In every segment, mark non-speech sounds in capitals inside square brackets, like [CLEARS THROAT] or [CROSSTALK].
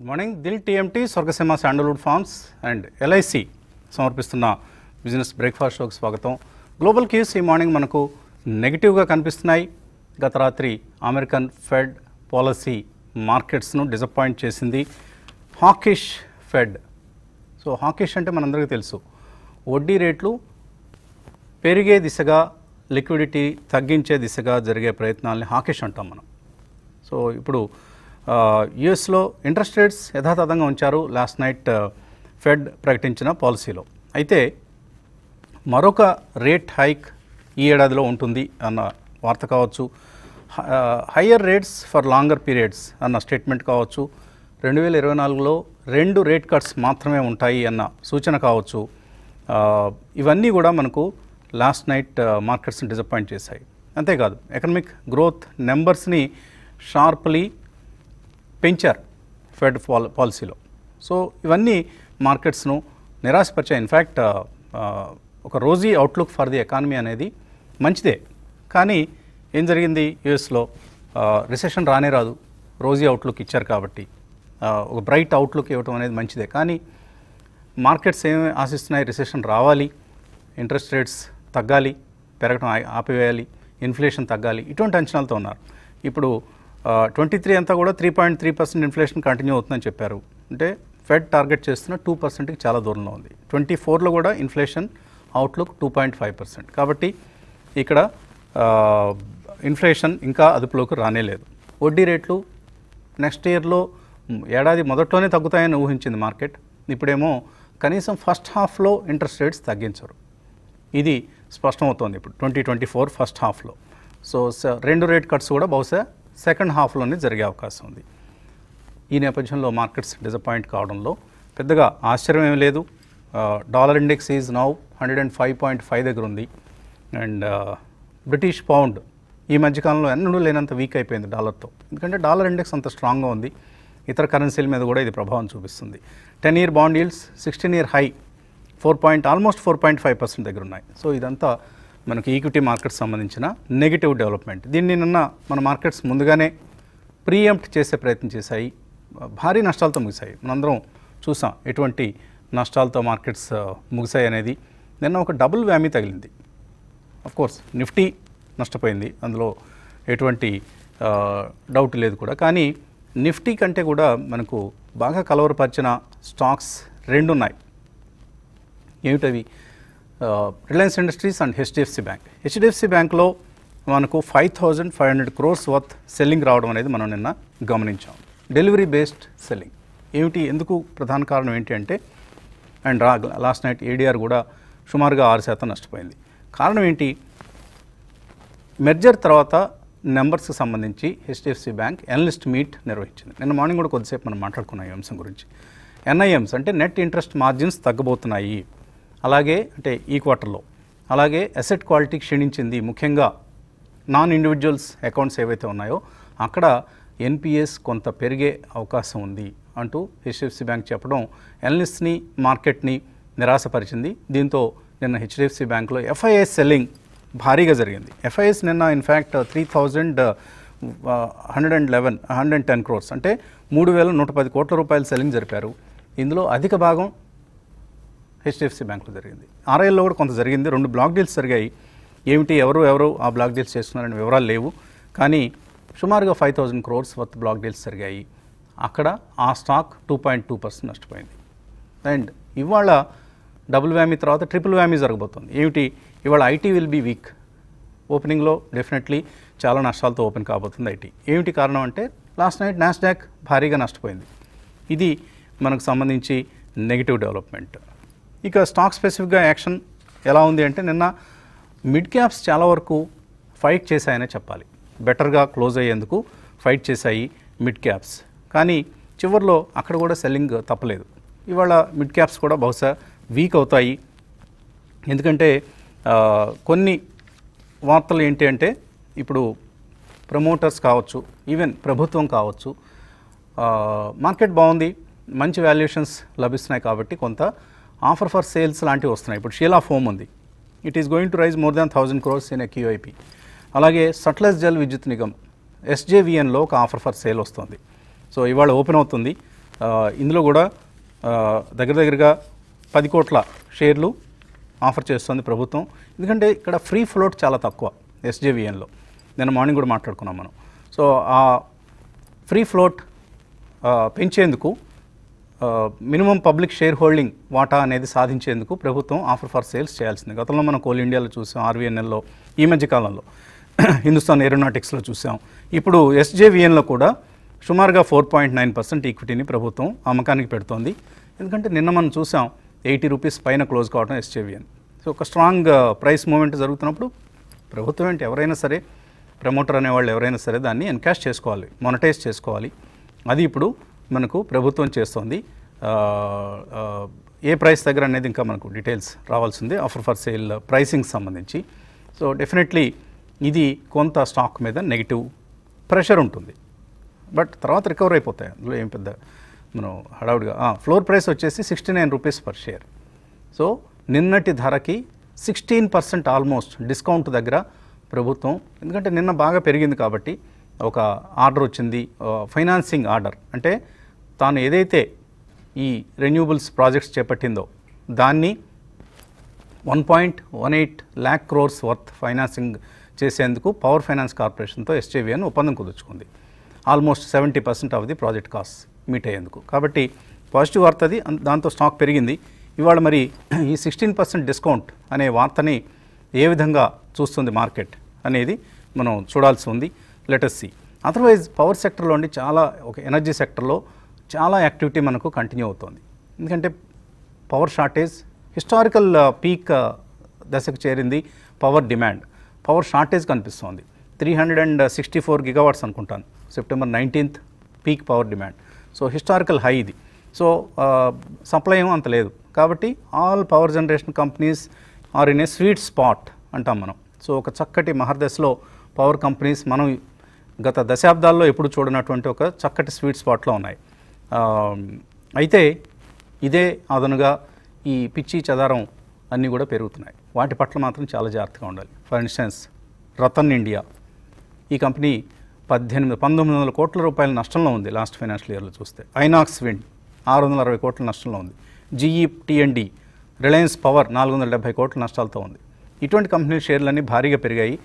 Good morning Dil TMT Swargaseema sandalwood farms and LIC సమర్పిస్తున్న business breakfast షోకి స్వాగతం. Global case ఈ morning మనకు నెగిటివ్గా కనిపిస్తున్నాయి. గత రాత్రి అమెరికన్ ఫెడ్ పాలసీ మార్కెట్స్ను డిసప్పాయింట్ చేసింది. హాకిష్ ఫెడ్ సో హాకిష్ అంటే మనందరికీ తెలుసు. వడ్డీ రేట్లు పెరిగే దిశగా లిక్విడిటీ తగ్గించే దిశగా జరిగే ప్రయత్నాల్ని హాకిష్ అంటాం మనం. సో ఇప్పుడు యుఎస్లో ఇంట్రెస్ట్ రేట్స్ యథాతథంగా ఉంచారు లాస్ట్ నైట్ ఫెడ్ ప్రకటించిన పాలసీలో. అయితే మరొక రేట్ హైక్ ఈ ఏడాదిలో ఉంటుంది అన్న వార్త కావచ్చు. Higher rates for longer periods అన్న స్టేట్మెంట్ కావచ్చు. రెండు వేల ఇరవై నాలుగులో రెండు రేట్ కట్స్ మాత్రమే ఉంటాయి అన్న సూచన కావచ్చు. ఇవన్నీ కూడా మనకు లాస్ట్ నైట్ మార్కెట్స్ని డిసప్పాయింట్ చేశాయి. అంతేకాదు ఎకనమిక్ గ్రోత్ నెంబర్స్ని షార్ప్లీ పెంచారు ఫెడ్ పాలసీలో. సో ఇవన్నీ మార్కెట్స్ను నిరాశపరిచాయి. ఇన్ఫ్యాక్ట్ ఒక rosy outlook for the economy అనేది మంచిదే. కానీ ఏం జరిగింది? యుఎస్లో రిసెషన్ రానే రాదు. రోజీ అవుట్లుక్ ఇచ్చారు కాబట్టి ఒక బ్రైట్ అవుట్లుక్ ఇవ్వటం అనేది మంచిదే. కానీ మార్కెట్స్ ఏమి ఆశిస్తున్నాయి? రిసెషన్ రావాలి. ఇంట్రెస్ట్ రేట్స్ తగ్గాలి. పెరగడం ఆపివేయాలి. ఇన్ఫ్లేషన్ తగ్గాలి. ఇటువంటి అంచనాలతో ఉన్నారు. ఇప్పుడు ట్వంటీ త్రీ అంతా కూడా three point three percent inflation continue అవుతుందని చెప్పారు. అంటే ఫెడ్ టార్గెట్ చేస్తున్న టూ పర్సెంట్కి చాలా దూరంలో ఉంది. ట్వంటీ ఫోర్లో కూడా inflation outlook two point five percent కాబట్టి ఇక్కడ ఇన్ఫ్లేషన్ ఇంకా అదుపులోకి రానే లేదు. వడ్డీ రేట్లు నెక్స్ట్ ఇయర్లో ఏడాది మొదట్లోనే తగ్గుతాయని ఊహించింది మార్కెట్. ఇప్పుడేమో కనీసం ఫస్ట్ హాఫ్లో ఇంట్రెస్ట్ రేట్స్ తగ్గించరు. ఇది స్పష్టమవుతోంది ఇప్పుడు ట్వంటీ ట్వంటీ ఫోర్ ఫస్ట్ హాఫ్లో సో రెండు రేట్ కట్స్ కూడా బహుశా సెకండ్ హాఫ్లోనే జరిగే అవకాశం ఉంది. ఈ నేపథ్యంలో మార్కెట్స్ డిసప్పాయింట్ కావడంలో పెద్దగా ఆశ్చర్యం ఏమి లేదు. Dollar index is now hundred and five point five దగ్గర ఉంది. అండ్ బ్రిటిష్ పౌండ్ ఈ మధ్యకాలంలో ఎన్నడూ లేనంత వీక్ అయిపోయింది డాలర్తో. ఎందుకంటే డాలర్ ఇండెక్స్ అంత స్ట్రాంగ్గా ఉంది. ఇతర కరెన్సీల మీద కూడా ఇది ప్రభావం చూపిస్తుంది. Ten year bond yields sixteen year high four point almost four point five percent దగ్గర ఉన్నాయి. సో ఇదంతా మనకి ఈక్విటీ మార్కెట్స్ సంబంధించిన నెగిటివ్ డెవలప్మెంట్ దీన్ని నిన్న మన మార్కెట్స్ ముందుగానే ప్రీఎంప్ట్ చేసే ప్రయత్నం చేశాయి. భారీ నష్టాలతో ముగిశాయి. మనందరం చూసాం ఎటువంటి నష్టాలతో మార్కెట్స్ ముగిశాయి అనేది. నిన్న ఒక డబుల్ వ్యామీ తగిలింది. కోర్స్ నిఫ్టీ నష్టపోయింది. అందులో ఎటువంటి డౌట్ లేదు కూడా. కానీ నిఫ్టీ కంటే కూడా మనకు బాగా కలవరపరిచిన స్టాక్స్ రెండు ఉన్నాయి ఏమిటవి? Reliance Industries and HDFC bank. HDFC బ్యాంక్లో మనకు five thousand five hundred crores worth selling రావడం అనేది మనం నిన్న గమనించాం. Delivery based selling. ఏమిటి? ఎందుకు ప్రధాన కారణం ఏంటి అంటే అండ్ రా లాస్ట్ నైట్ ఏడిఆర్ కూడా సుమారుగా ఆరు శాతం నష్టపోయింది. కారణం ఏంటి? మెర్జర్ తర్వాత నెంబర్స్కి సంబంధించి హెచ్డిఎఫ్సి బ్యాంక్ ఎనలిస్ట్ మీట్ నిర్వహించింది. నిన్న మార్నింగ్ కూడా కొద్దిసేపు మనం మాట్లాడుకున్నాం ఈ అంశం గురించి. ఎన్ఐఎమ్స్ అంటే నెట్ ఇంట్రెస్ట్ మార్జిన్స్ తగ్గబోతున్నాయి. అలాగే అంటే ఈ క్వార్టర్లో అలాగే అసెట్ క్వాలిటీ క్షీణించింది ముఖ్యంగా నాన్ ఇండివిజువల్స్ అకౌంట్స్ ఏవైతే ఉన్నాయో అక్కడ ఎన్పిఎస్ కొంత పెరిగే అవకాశం ఉంది అంటూ హెచ్డిఎఫ్సి బ్యాంక్ చెప్పడం ఎనలిస్ట్ని మార్కెట్ని నిరాశపరిచింది. దీంతో నిన్న హెచ్డిఎఫ్సి బ్యాంక్లో ఎఫ్ఐఎస్ సెల్లింగ్ భారీగా జరిగింది. ఎఫ్ఐఎస్ నిన్న in fact three thousand hundred and eleven hundred and ten crores అంటే మూడు వేల నూట పది కోట్ల రూపాయల సెల్లింగ్ జరిపారు. ఇందులో అధిక భాగం హెచ్డిఎఫ్సి బ్యాంకులో జరిగింది. ఆర్ఐఎల్లో కూడా కొంత జరిగింది. రెండు బ్లాక్ డీల్స్ జరిగాయి. ఏమిటి ఎవరు ఎవరు ఆ బ్లాక్ డీల్స్ చేస్తున్నారనే వివరాలు లేవు. కానీ సుమారుగా five thousand crores worth block deals జరిగాయి. అక్కడ ఆ stock two point two percent నష్టపోయింది. అండ్ ఇవాళ డబుల్ వ్యామీ తర్వాత ట్రిపుల్ వ్యామీ జరగబోతుంది. ఏమిటి ఇవాళ ఐటీ విల్ బీ వీక్. ఓపెనింగ్లో డెఫినెట్లీ చాలా నష్టాలతో ఓపెన్ కాబోతుంది ఐటీ. ఏమిటి కారణం అంటే లాస్ట్ నైట్ నాస్డాక్ భారీగా నష్టపోయింది. ఇది మనకు సంబంధించి నెగిటివ్ డెవలప్మెంట్. ఇక స్టాక్ స్పెసిఫిక్గా యాక్షన్ ఎలా ఉంది అంటే నిన్న మిడ్ క్యాప్స్ చాలా వరకు ఫైట్ చేశాయనే చెప్పాలి. బెటర్గా క్లోజ్ అయ్యేందుకు ఫైట్ చేశాయి మిడ్ క్యాప్స్ కానీ చివరిలో అక్కడ కూడా సెల్లింగ్ తప్పలేదు. ఇవాళ మిడ్ క్యాప్స్ కూడా బహుశా వీక్ అవుతాయి. ఎందుకంటే కొన్ని వార్తలు ఏంటి అంటే ఇప్పుడు ప్రమోటర్స్ కావచ్చు ఈవెన్ ప్రభుత్వం కావచ్చు మార్కెట్ బాగుంది మంచి వాల్యుయేషన్స్ లభిస్తున్నాయి కాబట్టి కొంత ఆఫర్ ఫర్ సేల్స్ లాంటివి వస్తున్నాయి. ఇప్పుడు షీలా ఫోమ్ ఉంది. It is going to raise more than thousand crores in QIP అలాగే సట్లెస్ జల్ విద్యుత్ నిగమ్ ఎస్జేవిఎన్లో ఒక ఆఫర్ ఫర్ సేల్ వస్తుంది. సో ఇవాళ ఓపెన్ అవుతుంది. ఇందులో కూడా దగ్గర దగ్గరగా పది కోట్ల షేర్లు ఆఫర్ చేస్తుంది ప్రభుత్వం. ఎందుకంటే ఇక్కడ ఫ్రీ ఫ్లోట్ చాలా తక్కువ ఎస్జేవిఎన్లో నేను మార్నింగ్ కూడా మాట్లాడుకున్నాం మనం. సో ఆ ఫ్రీ ఫ్లోట్ పెంచేందుకు మినిమం పబ్లిక్ షేర్ హోల్డింగ్ వాటా అనేది సాధించేందుకు ప్రభుత్వం ఆఫర్ ఫర్ సేల్స్ చేయాల్సింది. గతంలో మనం కోల్ ఇండియాలో చూసాం ఆర్వీఎన్ఎల్లో ఈ మధ్య కాలంలో. [CLEARS THROAT] హిందుస్థాన్ ఏరోనాటిక్స్లో చూసాం. ఇప్పుడు ఎస్జేవిఎన్లో కూడా సుమారుగా ఫోర్ పాయింట్ నైన్ పర్సెంట్ ఈక్విటీని ప్రభుత్వం అమ్మకానికి పెడుతోంది. ఎందుకంటే నిన్న మనం చూసాం ఎయిటీ రూపీస్ పైన క్లోజ్ కావడం ఎస్జేవిఎన్. సో ఒక స్ట్రాంగ్ ప్రైస్ మూమెంట్ జరుగుతున్నప్పుడు ప్రభుత్వం ఏంటి ఎవరైనా సరే ప్రమోటర్ అనేవాళ్ళు ఎవరైనా సరే దాన్ని ఎన్కాష్ చేసుకోవాలి మొనటైజ్ చేసుకోవాలి. అది ఇప్పుడు మనకు ప్రభుత్వం చేస్తోంది. ఏ ప్రైస్ దగ్గర అనేది ఇంకా మనకు డీటెయిల్స్ రావాల్సిందే. ఆఫర్ ఫర్ సేల్ ప్రైసింగ్ సంబంధించి. సో డెఫినెట్లీ ఇది కొంత స్టాక్ మీద నెగిటివ్ ప్రెషర్ ఉంటుంది. బట్ తర్వాత రికవర్ అయిపోతాయి. అందులో ఏం పెద్ద మనం హడావుడిగా ఫ్లోర్ ప్రైస్ వచ్చేసి sixty nine rupees per share. So నిన్నటి ధరకి సిక్స్టీన్ పర్సెంట్ ఆల్మోస్ట్ డిస్కౌంట్ దగ్గర ప్రభుత్వం ఎందుకంటే నిన్న బాగా పెరిగింది కాబట్టి ఒక ఆర్డర్ వచ్చింది. Financing order. అంటే తాను ఏదైతే ఈ రెన్యూబుల్స్ ప్రాజెక్ట్స్ చేపట్టిందో దాన్ని one point one eight lakh crores worth financing చేసేందుకు పవర్ ఫైనాన్స్ కార్పొరేషన్తో ఎస్జేవిఎన్ ఒప్పందం కుదుర్చుకుంది. Almost seventy percent of the project cost meet అయ్యేందుకు. కాబట్టి పాజిటివ్ వార్త అది దాంతో స్టాక్ పెరిగింది. ఇవాళ మరి ఈ సిక్స్టీన్ పర్సెంట్ డిస్కౌంట్ అనే వార్తని ఏ విధంగా చూస్తుంది మార్కెట్ అనేది మనం చూడాల్సి ఉంది. లెటస్ సి అదర్వైజ్ పవర్ సెక్టర్లో ఉండి చాలా ఒక ఎనర్జీ సెక్టర్లో చాలా యాక్టివిటీ మనకు కంటిన్యూ అవుతుంది. ఎందుకంటే పవర్ షార్టేజ్ హిస్టారికల్ పీక్ దశకు చేరింది పవర్ డిమాండ్. పవర్ షార్టేజ్ కనిపిస్తోంది. Three hundred and sixty four gigawatts అనుకుంటాను. September nineteenth peak power demand. So historical high ఇది. సో సప్లై ఏమో అంత లేదు. కాబట్టి all power generation companies are in a sweet spot అంటాం మనం. సో ఒక చక్కటి మహర్దశలో పవర్ కంపెనీస్ మనం గత దశాబ్దాల్లో ఎప్పుడు చూడనటువంటి ఒక చక్కటి స్వీట్ స్పాట్లో ఉన్నాయి. అయితే ఇదే అదనుగా ఈ పిచ్చి చదారం అన్నీ కూడా పెరుగుతున్నాయి. వాటి పట్ల మాత్రం చాలా జాగ్రత్తగా ఉండాలి. For instance Rattan India. ఈ కంపెనీ పద్దెనిమిది పంతొమ్మిది వందల కోట్ల రూపాయల నష్టంలో ఉంది లాస్ట్ ఫైనాన్షియల్ ఇయర్లో చూస్తే. ఐనాక్స్ విండ్ ఆరు వందల అరవై కోట్ల నష్టంలో ఉంది. జీఈ టీఎన్డి రిలయన్స్ పవర్ నాలుగు వందల డెబ్బై కోట్ల నష్టాలతో ఉంది. ఇటువంటి కంపెనీల షేర్లన్నీ భారీగా పెరిగాయి.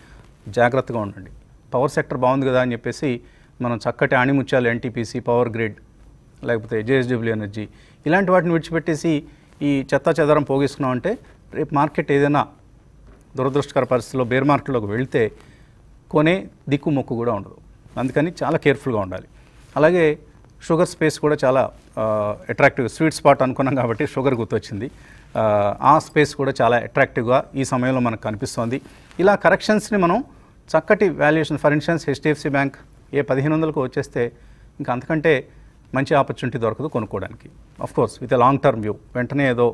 జాగ్రత్తగా ఉండండి. పవర్ సెక్టర్ బాగుంది కదా అని చెప్పేసి మనం చక్కటి ఆణిముత్యాలు ఎన్టీపీసీ పవర్ గ్రిడ్ లేకపోతే జేఎస్డబ్ల్యూ ఎనర్జీ ఇలాంటి వాటిని విడిచిపెట్టేసి ఈ చెత్త చెదరం పోగేసుకున్నాం అంటే రేపు మార్కెట్ ఏదైనా దురదృష్టకర పరిస్థితిలో బేర్ మార్కెట్లోకి వెళ్తే కొనే దిక్కు మొక్కు కూడా ఉండదు. అందుకని చాలా కేర్ఫుల్గా ఉండాలి. అలాగే షుగర్ స్పేస్ కూడా చాలా అట్రాక్టివ్ స్వీట్ స్పాట్ అనుకున్నాం కాబట్టి షుగర్ గుర్తొచ్చింది. ఆ స్పేస్ కూడా చాలా అట్రాక్టివ్గా ఈ సమయంలో మనకు కనిపిస్తోంది. ఇలా కరెక్షన్స్ని మనం చక్కటి valuation for instance HDFC bank ఏ పదిహేను వందలకు వచ్చేస్తే ఇంకా అంతకంటే మంచి ఆపర్చునిటీ దొరకదు కొనుక్కోవడానికి. Course with a long term view వెంటనే ఏదో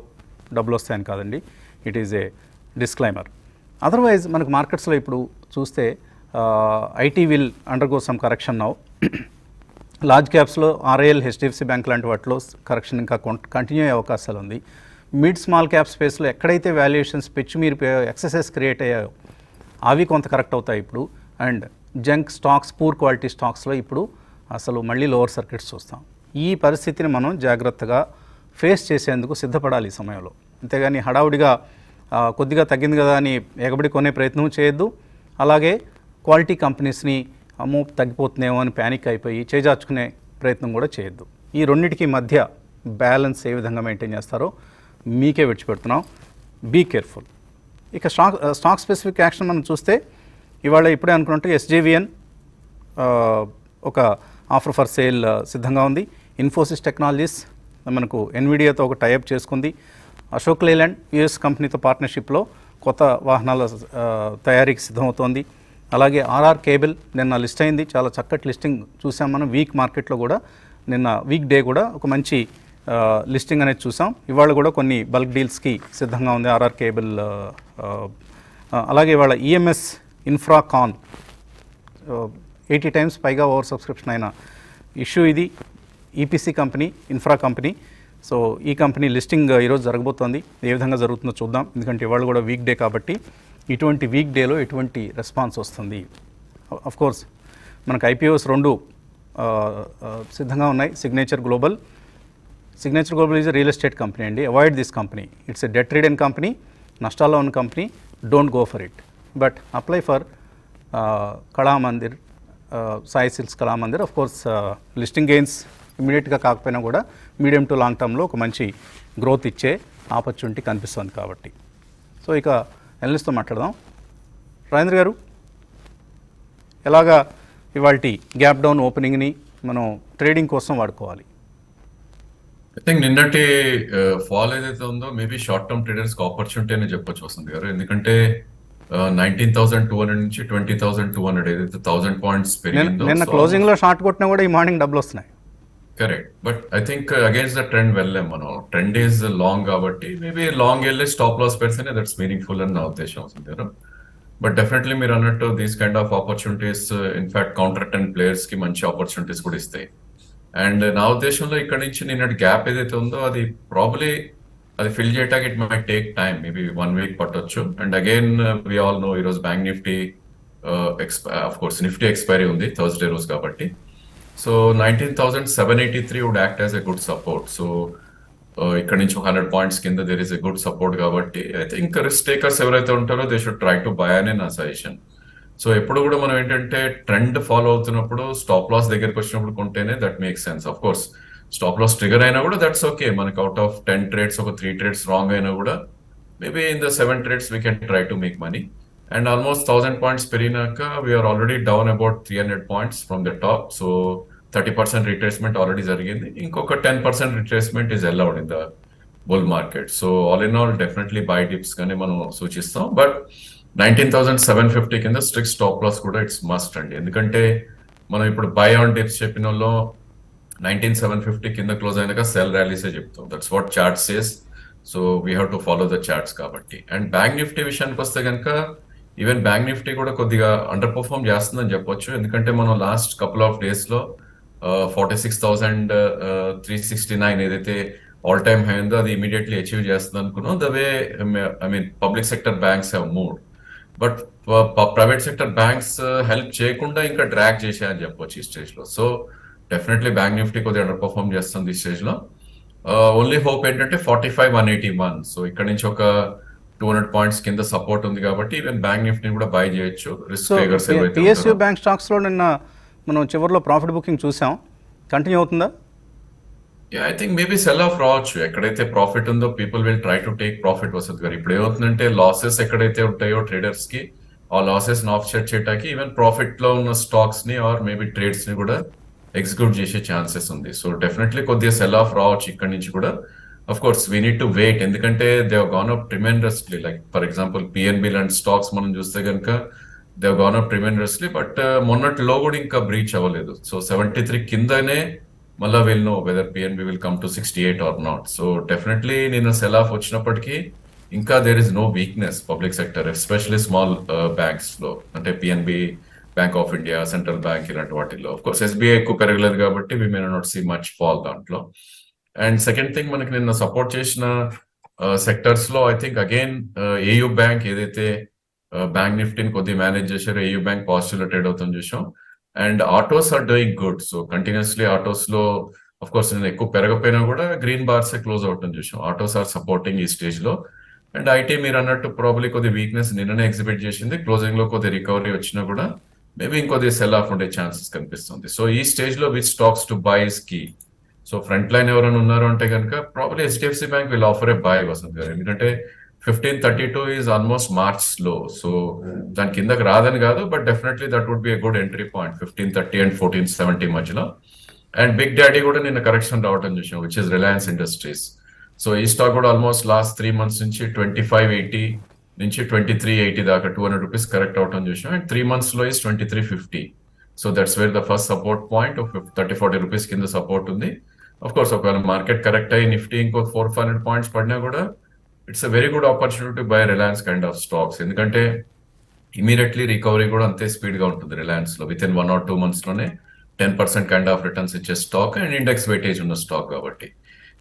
డబ్బులు వస్తాయని కాదండి. It is a disclaimer otherwise మనకు మార్కెట్స్లో ఇప్పుడు చూస్తే it will undergo some correction now large క్యాప్స్లో RIL HDFC bank లాంటి వాటిలో కరెక్షన్ ఇంకా కంటిన్యూ అయ్యే అవకాశాలు ఉంది. మిడ్ స్మాల్ క్యాప్ స్పేస్లో ఎక్కడైతే వాల్యుయేషన్స్ పిచ్చి మీరు ఎక్సర్సైజ్ క్రియేట్ అయ్యాయో అవి కొంత కరెక్ట్ అవుతాయి ఇప్పుడు. And junk stocks poor quality స్టాక్స్లో ఇప్పుడు అసలు మళ్ళీ లోవర్ సర్కిట్స్ చూస్తాం. ఈ పరిస్థితిని మనం జాగ్రత్తగా ఫేస్ చేసేందుకు సిద్ధపడాలి ఈ సమయంలో. అంతేగాని హడావుడిగా కొద్దిగా తగ్గింది కదా అని ఎగబడి కొనే ప్రయత్నం చేయొద్దు. అలాగే క్వాలిటీ కంపెనీస్ని అమ్మో తగ్గిపోతున్నాయేమో అని ప్యానిక్ అయిపోయి చేజార్చుకునే ప్రయత్నం కూడా చేయొద్దు. ఈ రెండింటికి మధ్య బ్యాలెన్స్ ఏ విధంగా మెయింటైన్ చేస్తారో మీకే విడిచిపెడుతున్నాం. Be careful. ఇక స్టాక్ స్టాక్ స్పెసిఫిక్ యాక్షన్ మనం చూస్తే ఇవాళ ఇప్పుడే అనుకున్నట్టు ఎస్జేవిఎన్ ఒక ఆఫర్ ఫర్ సేల్ సిద్ధంగా ఉంది. ఇన్ఫోసిస్ టెక్నాలజీస్ మనకు ఎన్విడియాతో ఒక టైఅప్ చేసుకుంది. అశోక్ లేలాండ్ యుఎస్ కంపెనీతో పార్ట్నర్షిప్లో కొత్త వాహనాల తయారీకి సిద్ధమవుతోంది. అలాగే ఆర్ఆర్ కేబుల్ నిన్న లిస్ట్ అయింది. చాలా చక్కటి లిస్టింగ్ చూసాం మనం. వీక్ మార్కెట్లో కూడా నిన్న వీక్ డే కూడా ఒక మంచి లిస్టింగ్ అనేది చూసాం. ఇవాళ కూడా కొన్ని బల్క్ డీల్స్కి సిద్ధంగా ఉంది ఆర్ఆర్ కేబుల్ అలాగే ఇవాళ ఈఎంఎస్ ఇన్ఫ్రాకాన్ ఎయిటీ టైమ్స్ పైగా ఓవర్ సబ్స్క్రిప్షన్ అయిన ఇష్యూ ఇది. EPC company infra company. So ఈ కంపెనీ లిస్టింగ్ ఈరోజు జరగబోతోంది. ఏ విధంగా జరుగుతుందో చూద్దాం. ఎందుకంటే ఇవాళ కూడా వీక్ డే కాబట్టి ఇటువంటి వీక్ డేలో ఎటువంటి రెస్పాన్స్ వస్తుంది. అఫ్ కోర్స్ మనకు ఐపీఓస్ రెండు సిద్ధంగా ఉన్నాయి. Signature global signature global is real estate company అండి. Avoid this company it's a debt ridden company నష్టాల్లో ఉన్న company don't go for it but apply for Kalamandir Sai silks Kalamandir. Of course listing gains ఇమీడియట్గా కాకపోయినా కూడా medium to long టర్మ్లో ఒక మంచి growth ఇచ్చే ఆపర్చునిటీ కనిపిస్తుంది కాబట్టి. సో ఇక ఎనలిస్ట్తో మాట్లాడదాం. రాజేంద్ర గారు ఎలాగా ఇవాళ గ్యాప్ డౌన్ ఓపెనింగ్ని మనం ట్రేడింగ్ కోసం వాడుకోవాలి? ఐ థింక్ నిన్నటి ఫాల్ ఏదైతే ఉందో maybe short term traders opportunity అని చెప్పొచ్చు వస్తుంది గారు. ఎందుకంటే నైన్టీన్ థౌసండ్ టూ హండ్రెడ్ నుంచి ట్వంటీ థౌసండ్ టూ హండ్రెడ్ ఏదైతే థౌసండ్ పాయింట్స్ పెరిగిందో నిన్న క్లోజింగ్లో షార్ట్ కొట్టినా కూడా ఈ మార్నింగ్ డబ్బులు వస్తున్నాయి. Correct but I think against the trend వెళ్ళాం మనం. ట్రెండ్ ఈజ్ లాంగ్ కాబట్టి మేబీ లాంగ్ వెళ్ళి స్టాప్ లాస్ పెడితేనే దట్స్ మీనింగ్ఫుల్ అని నా ఉద్దేశం. గారు బట్ డెఫినెట్లీ మీరు అన్నట్టు these kind of opportunities in fact counter ten ప్లేయర్స్కి మంచి ఆపర్చునిటీస్ కూడా ఇస్తాయి. అండ్ నా ఉద్దేశంలో ఇక్కడ నుంచి నిన్నటి గ్యాప్ ఏదైతే ఉందో అది ప్రాబ్లీ అది ఫిల్ చేయటానికి it may take time maybe one week పట్టొచ్చు. And again we all know ఈరోజు bank Nifty of course Nifty expiry ఉంది థర్స్డే రోజు కాబట్టి. So nineteen thousand seven eighty three would act as a good support so ఇక్కడ నుంచి ఒక hundred points కింద there is a good support కాబట్టి I think risk takers ఎవరైతే ఉంటారో they should try to buy అనే నా సజెషన్ సో ఎప్పుడు కూడా మనం ఏంటంటే ట్రెండ్ ఫాలో అవుతున్నప్పుడు స్టాప్ లాస్ దగ్గరికి వచ్చినప్పుడు కొంటేనే that make sense of course stop loss trigger అయినా కూడా దట్స్ ఓకే మనకి అవుట్ ఆఫ్ టెన్ ట్రేడ్స్ ఒక త్రీ ట్రేడ్స్ రాంగ్ అయినా కూడా maybe in the seven trades we can try to make money and almost thousand points పెరిగినాక we are already down about three hundred points from the top so thirty percent retracement already జరిగింది. ఇంకొక ten percent retracement is allowed in the bull market so all in all definitely buy tips కానీ మనం సూచిస్తాం. But nineteen thousand seven fifty కింద strict stop loss కూడా it's must అండి. ఎందుకంటే మనం ఇప్పుడు బై ఆన్ టిప్స్ చెప్పిన వాళ్ళు నైన్టీన్ సెవెన్ ఫిఫ్టీ కింద క్లోజ్ అయినాక సెల్ ర్యాలీసే చెప్తాం. That's what charts says so we have to follow the charts కాబట్టి. అండ్ బ్యాంక్ నిఫ్టీ విషయానికి వస్తే కనుక ఈవెన్ బ్యాంక్ నిఫ్టీ కూడా కొద్దిగా అండర్ పర్ఫామ్ చేస్తుందని చెప్పొచ్చు. ఎందుకంటే మనం లాస్ట్ కపుల్ ఆఫ్ డేస్లో forty six thousand three sixty nine ఏదైతే ఆల్ టైమ్ హై ఉందో అది ఇమీడియట్లీ అచీవ్ చేస్తుంది అనుకున్నాం. The way I mean public sector banks have moved but private sector banks help చేయకుండా ఇంకా డ్రాగ్ చేశాయని చెప్పొచ్చు ఈ స్టేజ్లో. సో డెఫినెట్లీ బ్యాంక్ నిఫ్టీ కొద్దిగా అండర్ పర్ఫామ్ చేస్తుంది ఈ స్టేజ్లో. ఓన్లీ హోప్ ఏంటంటే forty five one eighty one so ఇక్కడ నుంచి ఒక టూ హండ్రెడ్ పాయింట్స్ కింద సపోర్ట్ ఉంది కాబట్టి ఈవెన్ బ్యాంక్ నిఫ్టీ కూడా బై చేయొచ్చు. Risk PSU. బ్యాంక్ స్టాక్స్లో నిన్న మనం చివరిలో ప్రాఫిట్ బుకింగ్ చూసాం. కంటిన్యూ అవుతుందా? I think maybe sell off రావచ్చు. ఎక్కడైతే ప్రాఫిట్ ఉందో people will try to take profit వస్తుంది గారు. ఇప్పుడు ఏమవుతుందంటే లాసెస్ ఎక్కడైతే ఉంటాయో ట్రేడర్స్కి ఆ లాసెస్ ఆఫ్ సెట్ చేయడానికి ఈవెన్ ప్రాఫిట్లో ఉన్న స్టాక్స్ని ఆర్ మేబీ ట్రేడ్స్ని కూడా ఎగ్జిక్యూట్ చేసే ఛాన్సెస్ ఉంది. సో డెఫినెట్లీ కొద్దిగా సెల్ ఆఫ్ రావచ్చు ఇక్కడ నుంచి కూడా of course we need to wait ఎందుకంటే they gone up tremendously like for example PNB లాంటి స్టాక్స్ మనం చూస్తే కనుక they gone up tremendously but మొన్నటిలో కూడా ఇంకా బ్రీచ్ అవ్వలేదు. సో సెవెంటీ త్రీ కిందనే మళ్ళా will know whether PNB will come to sixty eight or not so definitely నిన్న సెల్ ఆఫ్ వచ్చినప్పటికీ ఇంకా there is no weakness public sector especially small బ్యాంక్స్లో. అంటే PNB Bank of India Central Bank ఇలాంటి వాటిల్లో. Of course SBI ఎక్కువ పెరగలేదు కాబట్టి we may not see much fall దాంట్లో. అండ్ సెకండ్ థింగ్ మనకి నిన్న సపోర్ట్ చేసిన uh, సెక్టర్స్లో I think again AU bank ఏదైతే uh, బ్యాంక్ నిఫ్టీని కొద్దిగా మేనేజ్ చేశారో ఏయూ బ్యాంక్ పాజిటివ్ ట్రేడ్ అవుతుంది చూసాం. And autos are doing good so continuously ఆటోస్లో of course నేను ఎక్కువ పెరగపోయినా కూడా గ్రీన్ బార్స్ క్లోజ్ అవుతుంది చూసాం. ఆటోస్ ఆర్ సపోర్టింగ్ ఈ స్టేజ్లో. అండ్ ఐటీ మీరు అన్నట్టు ప్రాబ్లీ కొద్ది వీక్నెస్ నిన్ననే ఎగ్జిబిట్ చేసింది. క్లోజింగ్లో కొద్ది రికవరీ వచ్చినా కూడా మేబీ ఇంకొద్ది సెల్ ఆఫ్ ఉండే ఛాన్సెస్ కనిపిస్తుంది. సో ఈ స్టేజ్లో విచ్ స్టాక్స్ టు బైస్కి సో ఫ్రంట్ లైన్ ఎవరైనా ఉన్నారు అంటే కనుక probably HDFC bank will offer a buy Vasant గారు. ఎందుకంటే fifteen thirty two is almost మార్చ్లో సో దాని కిందకి రాదని కాదు but definitely that would be a good entry point fifteen thirty and fourteen seventy మధ్యలో. అండ్ బిగ్ డాడీ కూడా నిన్న కరెక్షన్ రావడం చూసాం which is Reliance industries so ఈ స్టాక్ కూడా ఆల్మోస్ట్ లాస్ట్ త్రీ మంత్స్ నుంచి ట్వంటీ ఫైవ్ ఎయిటీ నుంచి twenty three eighty దాకా టూ హండ్రెడ్ రూపీస్ కరెక్ట్ అవటం చూసాం అండ్ త్రీ మంత్స్లో is twenty three fifty so that's where the first support point thirty forty rupees కింద support ఉంది. Of course ఒకవేళ market correct అయ్యి Nifty ఇంకో ఫోర్ ఫైవ్ హండ్రెడ్ పాయింట్స్ పడినా కూడా it's a very good opportunity buy Reliance kind of stocks ఎందుకంటే immediately recovery కూడా అంతే స్పీడ్గా ఉంటుంది రిలయన్స్లో. With in one or two మంత్స్లోనే ten percent kind of returns ఇచ్చే స్టాక్ అండ్ ఇండెక్స్ వెయిటేజ్ ఉన్న స్టాక్ కాబట్టి.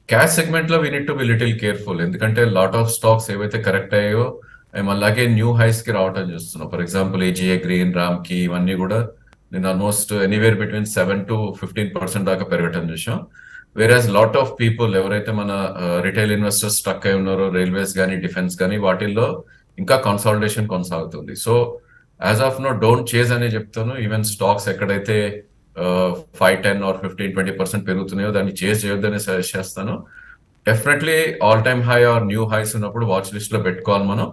క్యాష్ సెగ్మెంట్లో we need to be little careful ఎందుకంటే లాట్ ఆఫ్ స్టాక్స్ ఏవైతే కరెక్ట్ అయ్యాయో అవి అలాగే న్యూ హైస్కి రావటం చూస్తున్నాం. ఫర్ ఎగ్జాంపుల్ ఏజీఏ గ్రీన్ రామ్కి ఇవన్నీ కూడా నేను almost anywhere between seven to fifteen percent దాకా పెరగటం చూసాం వేరేస్ లాట్ ఆఫ్ పీపుల్ ఎవరైతే మన రిటైల్ ఇన్వెస్టర్స్ స్టక్ అయి ఉన్నారో రైల్వేస్ కానీ డిఫెన్స్ కానీ వాటిల్లో ఇంకా కన్సాలిడేషన్ కొనసాగుతుంది. So as of now don't chase అనే చెప్తాను. ఈవెన్ స్టాక్స్ ఎక్కడైతే five ten or fifteen twenty percent పెరుగుతున్నాయో దాన్ని చేజ్ చేయొద్దని సజెస్ట్ చేస్తాను. Definitely all time high or new highs ఉన్నప్పుడు వాచ్ లిస్ట్లో పెట్టుకోవాలి మనం.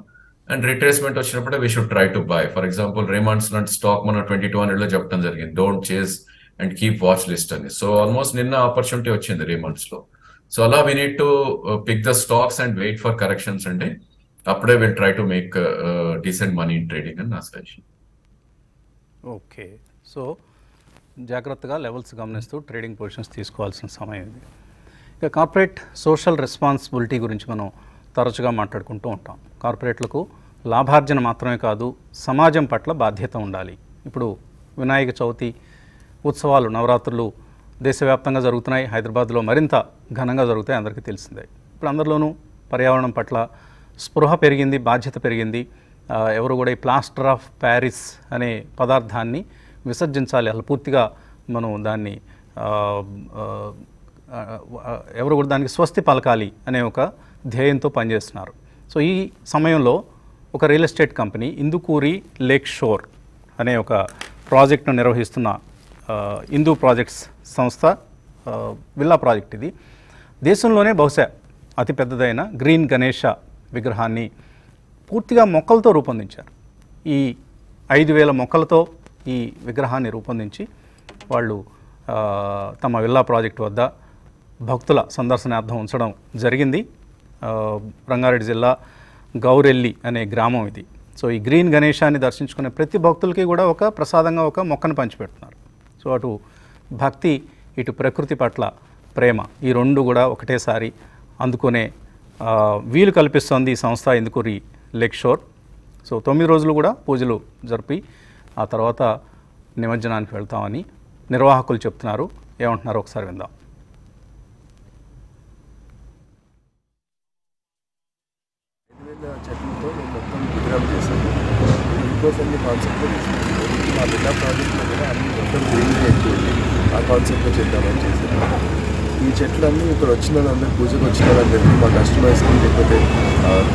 అండ్ రిట్రేస్మెంట్ వచ్చినప్పుడు we should try to buy for example Raymonds లాంటి స్టాక్ మనం ట్వంటీ టూ హండ్రెడ్లో చెప్పడం జరిగింది. Don't chase and keep watch list అని. సో ఆల్మోస్ట్ నిన్న ఆపర్చునిటీ వచ్చింది రేమాండ్స్లో. సో అలా we need to pick the stocks and wait for corrections అండి. అప్పుడే will try to make decent money in trading అని నా సజెషన్ ఓకే. సో జాగ్రత్తగా levels గమనిస్తూ ట్రేడింగ్ పొజిషన్స్ తీసుకోవాల్సిన సమయం ఇది. ఇక కార్పొరేట్ సోషల్ రెస్పాన్సిబిలిటీ గురించి మనం తరచుగా మాట్లాడుకుంటూ ఉంటాం. కార్పొరేట్లకు లాభార్జన మాత్రమే కాదు సమాజం పట్ల బాధ్యత ఉండాలి. ఇప్పుడు వినాయక చవితి ఉత్సవాలు నవరాత్రులు దేశవ్యాప్తంగా జరుగుతున్నాయి. హైదరాబాద్లో మరింత ఘనంగా జరుగుతాయి అందరికీ తెలిసిందే. ఇప్పుడు అందరిలోనూ పర్యావరణం పట్ల స్పృహ పెరిగింది బాధ్యత పెరిగింది. ఎవరు కూడా ఈ ప్లాస్టర్ ఆఫ్ ప్యారిస్ అనే పదార్థాన్ని విసర్జించాలి. అసలు పూర్తిగా మనం దాన్ని ఎవరు కూడా దానికి స్వస్తి పలకాలి అనే ఒక ధ్యేయంతో పనిచేస్తున్నారు. సో ఈ సమయంలో ఒక real estate company Indukuri lake shore అనే ఒక ప్రాజెక్ట్ను నిర్వహిస్తున్న ఇందు ప్రాజెక్ట్స్ సంస్థ విల్లా ప్రాజెక్ట్ ఇది. దేశంలోనే బహుశా అతిపెద్దదైన గ్రీన్ గణేష విగ్రహాన్ని పూర్తిగా మొక్కలతో రూపొందించారు. ఈ ఐదు వేల మొక్కలతో ఈ విగ్రహాన్ని రూపొందించి వాళ్ళు తమ విల్లా ప్రాజెక్ట్ వద్ద భక్తుల సందర్శనార్థం ఉంచడం జరిగింది. రంగారెడ్డి జిల్లా గౌరెల్లి అనే గ్రామం ఇది. సో ఈ గ్రీన్ గణేశాన్ని దర్శించుకునే ప్రతి భక్తులకి కూడా ఒక ప్రసాదంగా ఒక మొక్కను పంచిపెడుతున్నారు సో అటు భక్తి ఇటు ప్రకృతి పట్ల ప్రేమ ఈ రెండు కూడా ఒకటేసారి అందుకునే వీలు కల్పిస్తోంది ఈ సంస్థ ఇందుకూరి లేక్ షోర్ సో తొమ్మిది రోజులు కూడా పూజలు జరిపి ఆ తర్వాత నిమజ్జనానికి వెళ్తామని నిర్వాహకులు చెప్తున్నారు. ఏమంటున్నారో ఒకసారి విందాం ఐదు వేల చెట్లతో మేము ప్రోగ్రామ్ విగ్రహం చేసాము కాన్సెప్ట్ ఫ్రెండ్లీ మా బిడ్డ ప్రాజెక్ట్లో కూడా అన్ని మొత్తం గ్రీనరీ ఎక్కువ ఆ కాన్సెప్ట్లో చేద్దామని చేశాను. ఈ చెట్లన్నీ ఇక్కడ వచ్చిన వాళ్ళందరూ పూజకు వచ్చిన వాళ్ళందరికీ మా కస్టమర్స్కి లేకపోతే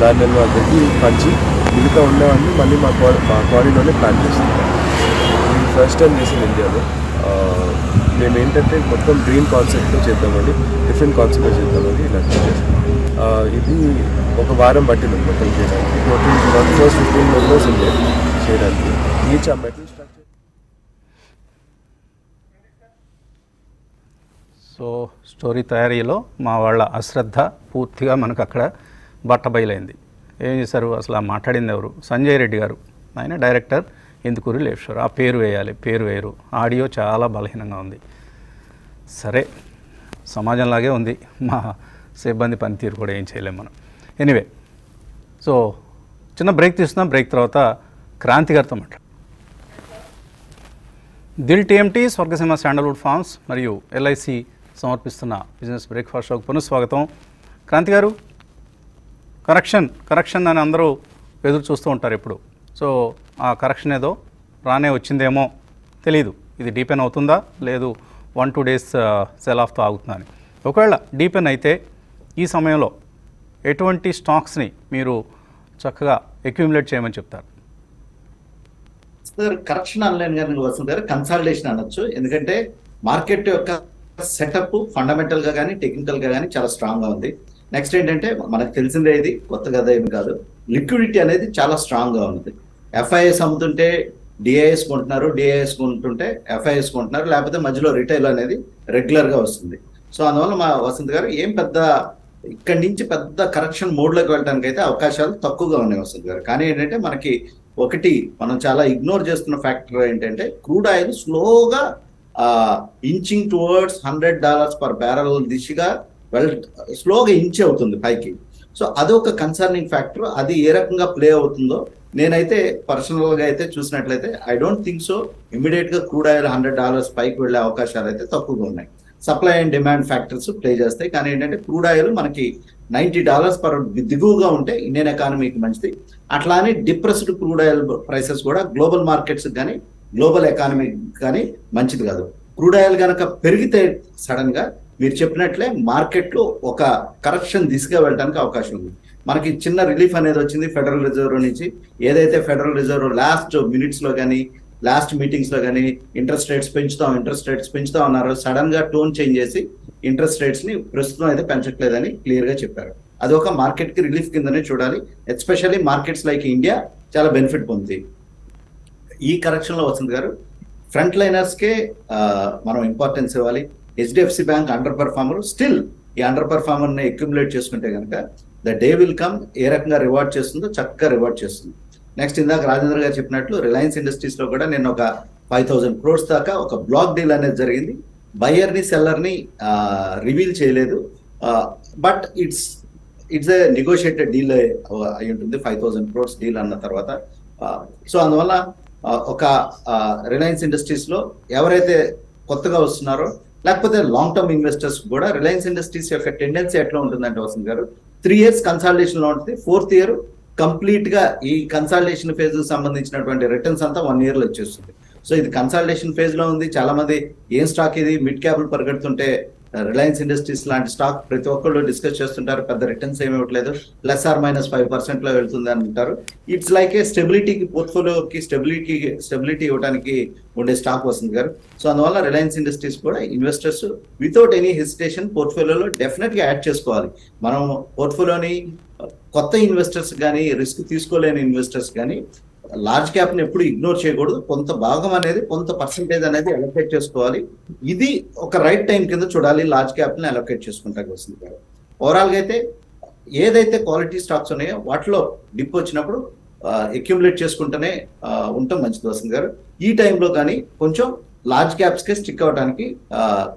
దాని అందరికీ పంచి మిగతా ఉన్నవన్నీ మళ్ళీ మా కా మా కాలనీలోనే ప్లాన్ చేస్తాం ఫస్ట్ టైం చేసిన ఇండియాలో మేము ఏంటంటే మొత్తం డ్రీమ్ కాన్సెప్ట్లో చేద్దామండి డిఫరెంట్ కాన్సెప్ట్లో చేద్దామని ఇలా ఇది ఒక వారం పట్టింది మొత్తం చేయడానికి. టోటల్ ఫస్ట్ ఫిఫ్టీన్ మెంబర్స్ ఉండే చేయడానికి. ఈచ్ ఆ మెటల్ స్ట్రక్చర్ సో స్టోరీ తయారీలో మా వాళ్ళ అశ్రద్ధ పూర్తిగా మనకు అక్కడ బట్టబయలైంది. ఏం చేశారు? అసలు ఆ మాట్లాడింది ఎవరు? సంజయ్ రెడ్డి గారు. ఆయన డైరెక్టర్. ఎందుకూరి లేఫ్షోర్ ఆ పేరు వేయాలి పేరు వేయరు. ఆడియో చాలా బలహీనంగా ఉంది. సరే సమాజంలాగే ఉంది. మా సిబ్బంది పనితీరు కూడా ఏం చేయలేము మనం. ఎనీవే సో చిన్న బ్రేక్ తీసుకున్నాం బ్రేక్ తర్వాత క్రాంతి గారితో మాట్లాడు Dil TMT Swargaseema sandalwood farms మరియు ఎల్ఐసి సమర్పిస్తున్న బిజినెస్ బ్రేక్ఫాస్ట్ షోకు పునఃస్వాగతం. క్రాంతి గారు కరెక్షన్ కరెక్షన్ అని అందరూ ఎదురు చూస్తూ ఉంటారు ఎప్పుడు? సో ఆ కరెక్షన్ ఏదో రానే వచ్చిందేమో తెలియదు ఇది డీపెన్ అవుతుందా? లేదు. వన్ టూ డేస్ సెల్ ఆఫ్తో ఆగుతుందా అని. ఒకవేళ డీపెన్ అయితే ఈ సమయంలో ఎటువంటి స్టాక్స్ని మీరు చక్కగా ఎక్యూములేట్ చేయమని చెప్తారు? సార్ కరెక్షన్ అనలేను గారు వస్తుంది గారు కన్సాలిడేషన్ అనొచ్చు. ఎందుకంటే మార్కెట్ యొక్క సెటప్ ఫండమెంటల్గా కానీ టెక్నికల్గా కానీ చాలా స్ట్రాంగ్గా ఉంది. నెక్స్ట్ ఏంటంటే మనకు తెలిసిందే ఇది కొత్త కథ ఏమి కాదు. లిక్విడిటీ అనేది చాలా స్ట్రాంగ్గా ఉంది. ఎఫ్ఐఎస్ అమ్ముతుంటే డిఐఎస్ కొంటున్నారు డిఐఎస్ కొంటుంటే ఎఫ్ఐఎస్ కొంటున్నారు లేకపోతే మధ్యలో రిటైల్ అనేది రెగ్యులర్గా వస్తుంది. సో అందువల్ల మా వసంత్ గారు ఏం పెద్ద ఇక్కడి నుంచి పెద్ద కరెక్షన్ మోడ్లోకి వెళ్ళడానికి అయితే అవకాశాలు తక్కువగా ఉన్నాయి వసంత్ గారు. కానీ ఏంటంటే మనకి ఒకటి మనం చాలా ఇగ్నోర్ చేస్తున్న ఫ్యాక్టర్ ఏంటంటే క్రూడ్ ఆయిల్ స్లోగా inching towards hundred dollars per barrel దిశగా వెల్ స్లోగా ఇంచ్ అవుతుంది పైకి. సో అదొక కన్సర్నింగ్ ఫ్యాక్టర్ అది ఏ రకంగా ప్లే అవుతుందో నేనైతే పర్సనల్గా అయితే చూసినట్లయితే ఐ డోంట్ థింక్ సో ఇమీడియట్గా క్రూడ్ ఆయిల్ హండ్రెడ్ డాలర్స్ పైకి వెళ్ళే అవకాశాలు అయితే తక్కువగా ఉన్నాయి. Supply and demand factors play చేస్తాయి. కానీ ఏంటంటే క్రూడ్ ఆయిల్ మనకి నైన్టీ డాలర్స్ పర్ దిగువగా ఉంటే ఇండియన్ ఎకానమీకి మంచిది. అట్లానే డిప్రెస్డ్ క్రూడ్ ఆయిల్ ప్రైసెస్ కూడా గ్లోబల్ మార్కెట్స్ కానీ గ్లోబల్ ఎకానమీ కానీ మంచిది కాదు. క్రూడ్ ఆయిల్ కనుక పెరిగితే సడన్గా మీరు చెప్పినట్లే మార్కెట్లో ఒక కరెక్షన్ దిశగా వెళ్ళడానికి అవకాశం ఉంది. మనకి చిన్న రిలీఫ్ అనేది వచ్చింది ఫెడరల్ రిజర్వ్ నుంచి. ఏదైతే ఫెడరల్ రిజర్వ్ లాస్ట్ మినిట్స్లో కానీ లాస్ట్ మీటింగ్స్లో కానీ ఇంట్రెస్ట్ రేట్స్ పెంచుతాం ఇంట్రెస్ట్ రేట్స్ పెంచుతాం అన్నారు. సడన్గా టోన్ చేంజ్ చేసి ఇంట్రెస్ట్ రేట్స్ని ప్రస్తుతం అయితే పెంచట్లేదని క్లియర్గా చెప్పారు. అది ఒక మార్కెట్కి రిలీఫ్ కిందనే చూడాలి. ఎస్పెషల్లీ మార్కెట్స్ లైక్ ఇండియా చాలా బెనిఫిట్ పొందుతాయి. ఈ కరెక్షన్లో వసంత్ గారు ఫ్రంట్ లైనర్స్ కే మనం ఇంపార్టెన్స్ ఇవ్వాలి. HDFC bank under performer still ఈ అండర్ పర్ఫార్మర్ని అక్యుములేట్ చేసుకుంటే కనుక ద డే విల్ కమ్ ఏ రకంగా రివార్డ్ చేస్తుందో చక్కగా రివార్డ్ చేస్తుంది. నెక్స్ట్ ఇందాక రాజేంద్ర గారు చెప్పినట్లు రిలయన్స్ ఇండస్ట్రీస్లో కూడా నేను ఒక ఫైవ్ థౌసండ్ క్రోర్స్ దాకా ఒక బ్లాక్ డీల్ అనేది జరిగింది. బయ్యర్ని సెల్లర్ని రివీల్ చేయలేదు. But it's it's a negotiated deal అయి ఉంటుంది ఫైవ్ థౌసండ్ క్రోర్స్ డీల్ అన్న తర్వాత. సో అందువల్ల ఒక రిలయన్స్ ఇండస్ట్రీస్లో ఎవరైతే కొత్తగా వస్తున్నారో లేకపోతే లాంగ్ టర్మ్ ఇన్వెస్టర్స్ కూడా రిలయన్స్ ఇండస్ట్రీస్ యొక్క టెండెన్సీ ఎట్లా ఉంటుందంటే వసంత్ గారు త్రీ ఇయర్స్ కన్సాలిడేషన్లో ఉంటుంది. ఫోర్త్ ఇయర్ కంప్లీట్గా ఈ కన్సాలిడేషన్ ఫేజ్ సంబంధించినటువంటి రిటర్న్స్ అంతా వన్ ఇయర్లో వచ్చేస్తుంది. సో ఇది కన్సాలిడేషన్ ఫేజ్లో ఉంది. చాలా మంది ఏం స్టాక్ ఇది? మిడ్ క్యాప్లు పరిగెడుతుంటే రిలయన్స్ ఇండస్ట్రీస్ లాంటి స్టాక్ ప్రతి ఒక్కళ్ళు డిస్కస్ చేస్తుంటారు. పెద్ద రిటర్న్స్ ఏమి ఇవ్వట్లేదు. ప్లస్ ఆర్ మైనస్ ఫైవ్ పర్సెంట్లో వెళ్తుంది అంటారు. ఇట్స్ లైక్ ఏ స్టెబిలిటీకి పోర్ట్ఫోలియోకి స్టెబిలిటీ స్టెబిలిటీ ఇవ్వడానికి ఉండే స్టాక్ వస్తుంది గారు. సో అందువల్ల రిలయన్స్ ఇండస్ట్రీస్ కూడా ఇన్వెస్టర్స్ వితౌట్ ఎనీ హెసిటేషన్ పోర్ట్ఫోలియోలో డెఫినెట్గా యాడ్ చేసుకోవాలి. మనం పోర్ట్ఫోలియోని కొత్త ఇన్వెస్టర్స్ కానీ రిస్క్ తీసుకోలేని ఇన్వెస్టర్స్ కానీ లార్జ్ క్యాప్ని ఎప్పుడు ఇగ్నోర్ చేయకూడదు. కొంత భాగం అనేది కొంత పర్సంటేజ్ అనేది అలొకేట్ చేసుకోవాలి. ఇది ఒక రైట్ టైం కింద చూడాలి లార్జ్ క్యాప్ని అలొకేట్ చేసుకుంటాకి వస్తుంది గారు. ఓవరాల్గా అయితే ఏదైతే క్వాలిటీ స్టాక్స్ ఉన్నాయో వాటిలో డిప్ వచ్చినప్పుడు అక్యుములేట్ చేసుకుంటూనే ఉంటాం ఉండటం మంచిది వస్తుంది గారు. ఈ టైంలో కానీ కొంచెం లార్జ్ క్యాప్స్ కే స్టిక్ అవడానికి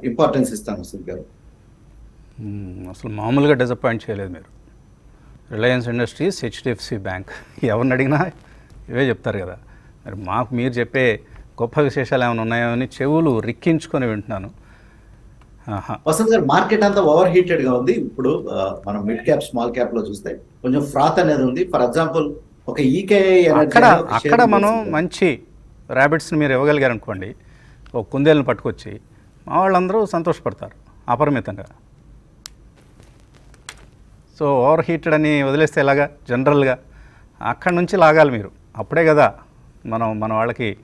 ఇంపార్టెన్స్ ఇస్తాను వసంత్ గారు. అసలు మామూలుగా డిసప్పాయింట్ చేయలేదు మీరు. రిలయన్స్ ఇండస్ట్రీస్ హెచ్డిఎఫ్సి బ్యాంక్ ఎవరిని అడిగినా ఇవే చెప్తారు కదా. మరి మాకు మీరు చెప్పే గొప్ప విశేషాలు ఏమైనా ఉన్నాయో అని చెవులు రిక్కించుకొని వింటున్నాను. వసంత్ గారు మార్కెట్ అంతా ఓవర్ హీటెడ్గా ఉంది. ఇప్పుడు మనం మిడ్ క్యాప్ స్మాల్ క్యాప్లో చూస్తే కొంచెం ఫ్రాత్ అనేది ఉంది. ఫర్ ఎగ్జాంపుల్ ఒక ఈకేఐ అక్కడ అక్కడ మనం మంచి ర్యాబిట్స్ని మీరు ఇవ్వగలిగారు అనుకోండి ఒక కుందేలను పట్టుకొచ్చి మా వాళ్ళందరూ సంతోషపడతారు అపరిమితంగా. సో ఓవర్ హీటెడ్ అని వదిలేస్తే ఎలాగా? జనరల్గా అక్కడి నుంచి లాగాలి మీరు. అప్పుడే కదా మనం మన వాళ్ళకి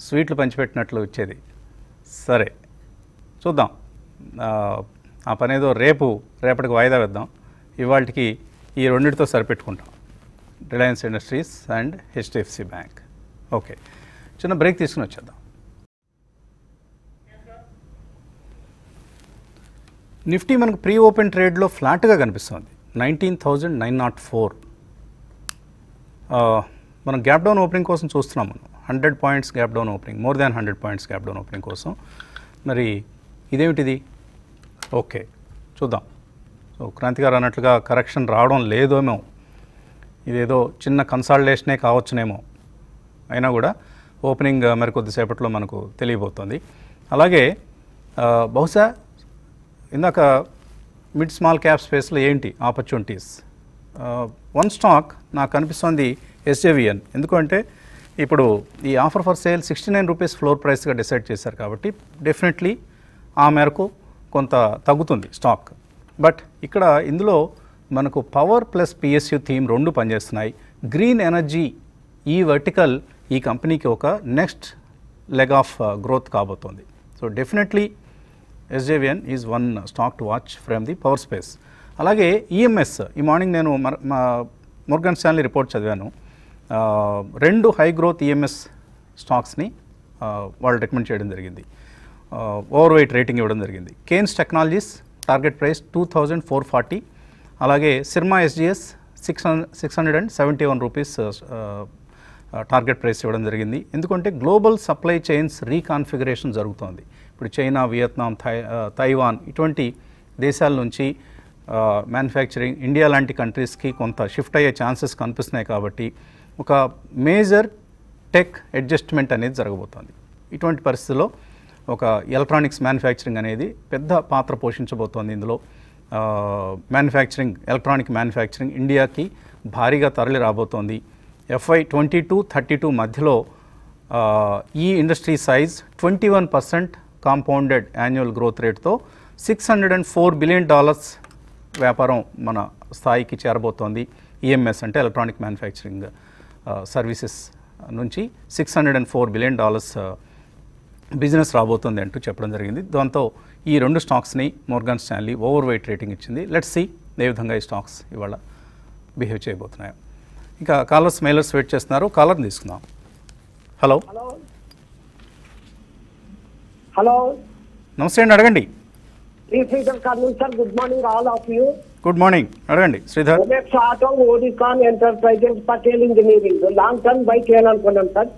స్వీట్లు పంచిపెట్టినట్లు వచ్చేది. సరే చూద్దాం. ఆ, ఆ పని ఏదో రేపు రేపటికి వాయిదా వేద్దాం. ఇవాళకి ఈ రెండింటితో సరిపెట్టుకుంటాం. Reliance Industries and HDFC bank. Okay చిన్న బ్రేక్ తీసుకుని వచ్చేద్దాం. నిఫ్టీ మనకు ప్రీ ఓపెన్ ట్రేడ్లో ఫ్లాట్గా కనిపిస్తుంది. Nineteen thousand nine naught four. మనం గ్యాప్ డౌన్ ఓపెనింగ్ కోసం చూస్తున్నాం మనం. Hundred points gap down opening more than hundred points gap down opening కోసం. మరి ఇదేమిటిది? ఓకే చూద్దాం. సో క్రాంతి గారు అన్నట్లుగా కరెక్షన్ రావడం లేదేమో. ఇదేదో చిన్న కన్సాల్టేషనే కావచ్చునేమో. అయినా కూడా ఓపెనింగ్ మరి కొద్దిసేపట్లో మనకు తెలియబోతోంది. అలాగే బహుశా ఇందాక మిడ్ స్మాల్ క్యాప్ స్పేస్లో ఏంటి ఆపర్చునిటీస్ వన్ స్టాక్ నాకు అనిపిస్తుంది ఎస్జేవిఎన్ ఎందుకంటే ఇప్పుడు ఈ offer for sale sixty nine rupees floor ప్రైస్గా decide చేశారు కాబట్టి డెఫినెట్లీ ఆ మేరకు కొంత తగ్గుతుంది స్టాక్ బట్ ఇక్కడ ఇందులో మనకు పవర్ ప్లస్ పిఎస్యు థీమ్ రెండు పనిచేస్తున్నాయి. గ్రీన్ ఎనర్జీ ఈ వర్టికల్ ఈ కంపెనీకి ఒక నెక్స్ట్ లెగ్ ఆఫ్ గ్రోత్ కాబోతోంది. So definitely SJVN is one stock to watch from the power space అలాగే ఈఎంఎస్ ఈ మార్నింగ్ నేను మర్- మా స్టాన్లీ రిపోర్ట్ చదివాను. రెండు హై గ్రోత్ ఈఎంఎస్ స్టాక్స్ని వాళ్ళు రికమెండ్ చేయడం జరిగింది. ఓవర్ వెయిట్ రేటింగ్ ఇవ్వడం జరిగింది. Kaynes Technologies target price two thousand four forty అలాగే Syrma SGS six six hundred and seventy one rupees target price ఇవ్వడం జరిగింది. ఎందుకంటే గ్లోబల్ సప్లై చైన్స్ రీకాన్ఫిగరేషన్ జరుగుతోంది. ఇప్పుడు చైనా వియత్నాం తై తైవాన్ ఇటువంటి దేశాల నుంచి మ్యానుఫ్యాక్చరింగ్ ఇండియా లాంటి కంట్రీస్కి కొంత షిఫ్ట్ అయ్యే ఛాన్సెస్ కనిపిస్తున్నాయి కాబట్టి ఒక మేజర్ టెక్ అడ్జస్ట్మెంట్ అనేది జరగబోతోంది. ఇటువంటి పరిస్థితిలో ఒక ఎలక్ట్రానిక్స్ మ్యానుఫ్యాక్చరింగ్ అనేది పెద్ద పాత్ర పోషించబోతోంది ఇందులో. మ్యానుఫ్యాక్చరింగ్ ఎలక్ట్రానిక్ మ్యానుఫ్యాక్చరింగ్ ఇండియాకి భారీగా తరలి రాబోతోంది. FY twenty two thirty two మధ్యలో ఈ industry size twenty one percent compounded annual growth రేట్తో six hundred and four billion dollars వ్యాపారం మన స్థాయికి చేరబోతోంది. ఈఎంఎస్ అంటే ఎలక్ట్రానిక్ మ్యానుఫ్యాక్చరింగ్ సర్వీసెస్ నుంచి six hundred and four billion dollars business రాబోతుంది అంటూ చెప్పడం జరిగింది. దాంతో ఈ రెండు స్టాక్స్ని Morgan Stanley over weight rating ఇచ్చింది. లెట్స్ సి ఏ విధంగా ఈ స్టాక్స్ ఇవాళ బిహేవ్ చేయబోతున్నాయి. ఇంకా కాలర్స్ మెయిలర్స్ వెయిట్ చేస్తున్నారు. కాలర్ని తీసుకుందాం. హలో హలో హలో నమస్తే అండి అడగండి. Sri Sridhar Kurnool sir good morning all of you. Good morning. అడగండి Sridhar. Omax auto ఓడికాన్ Enterprises Patel Engineering. Long term buy చేయాలనుకున్నాం sir.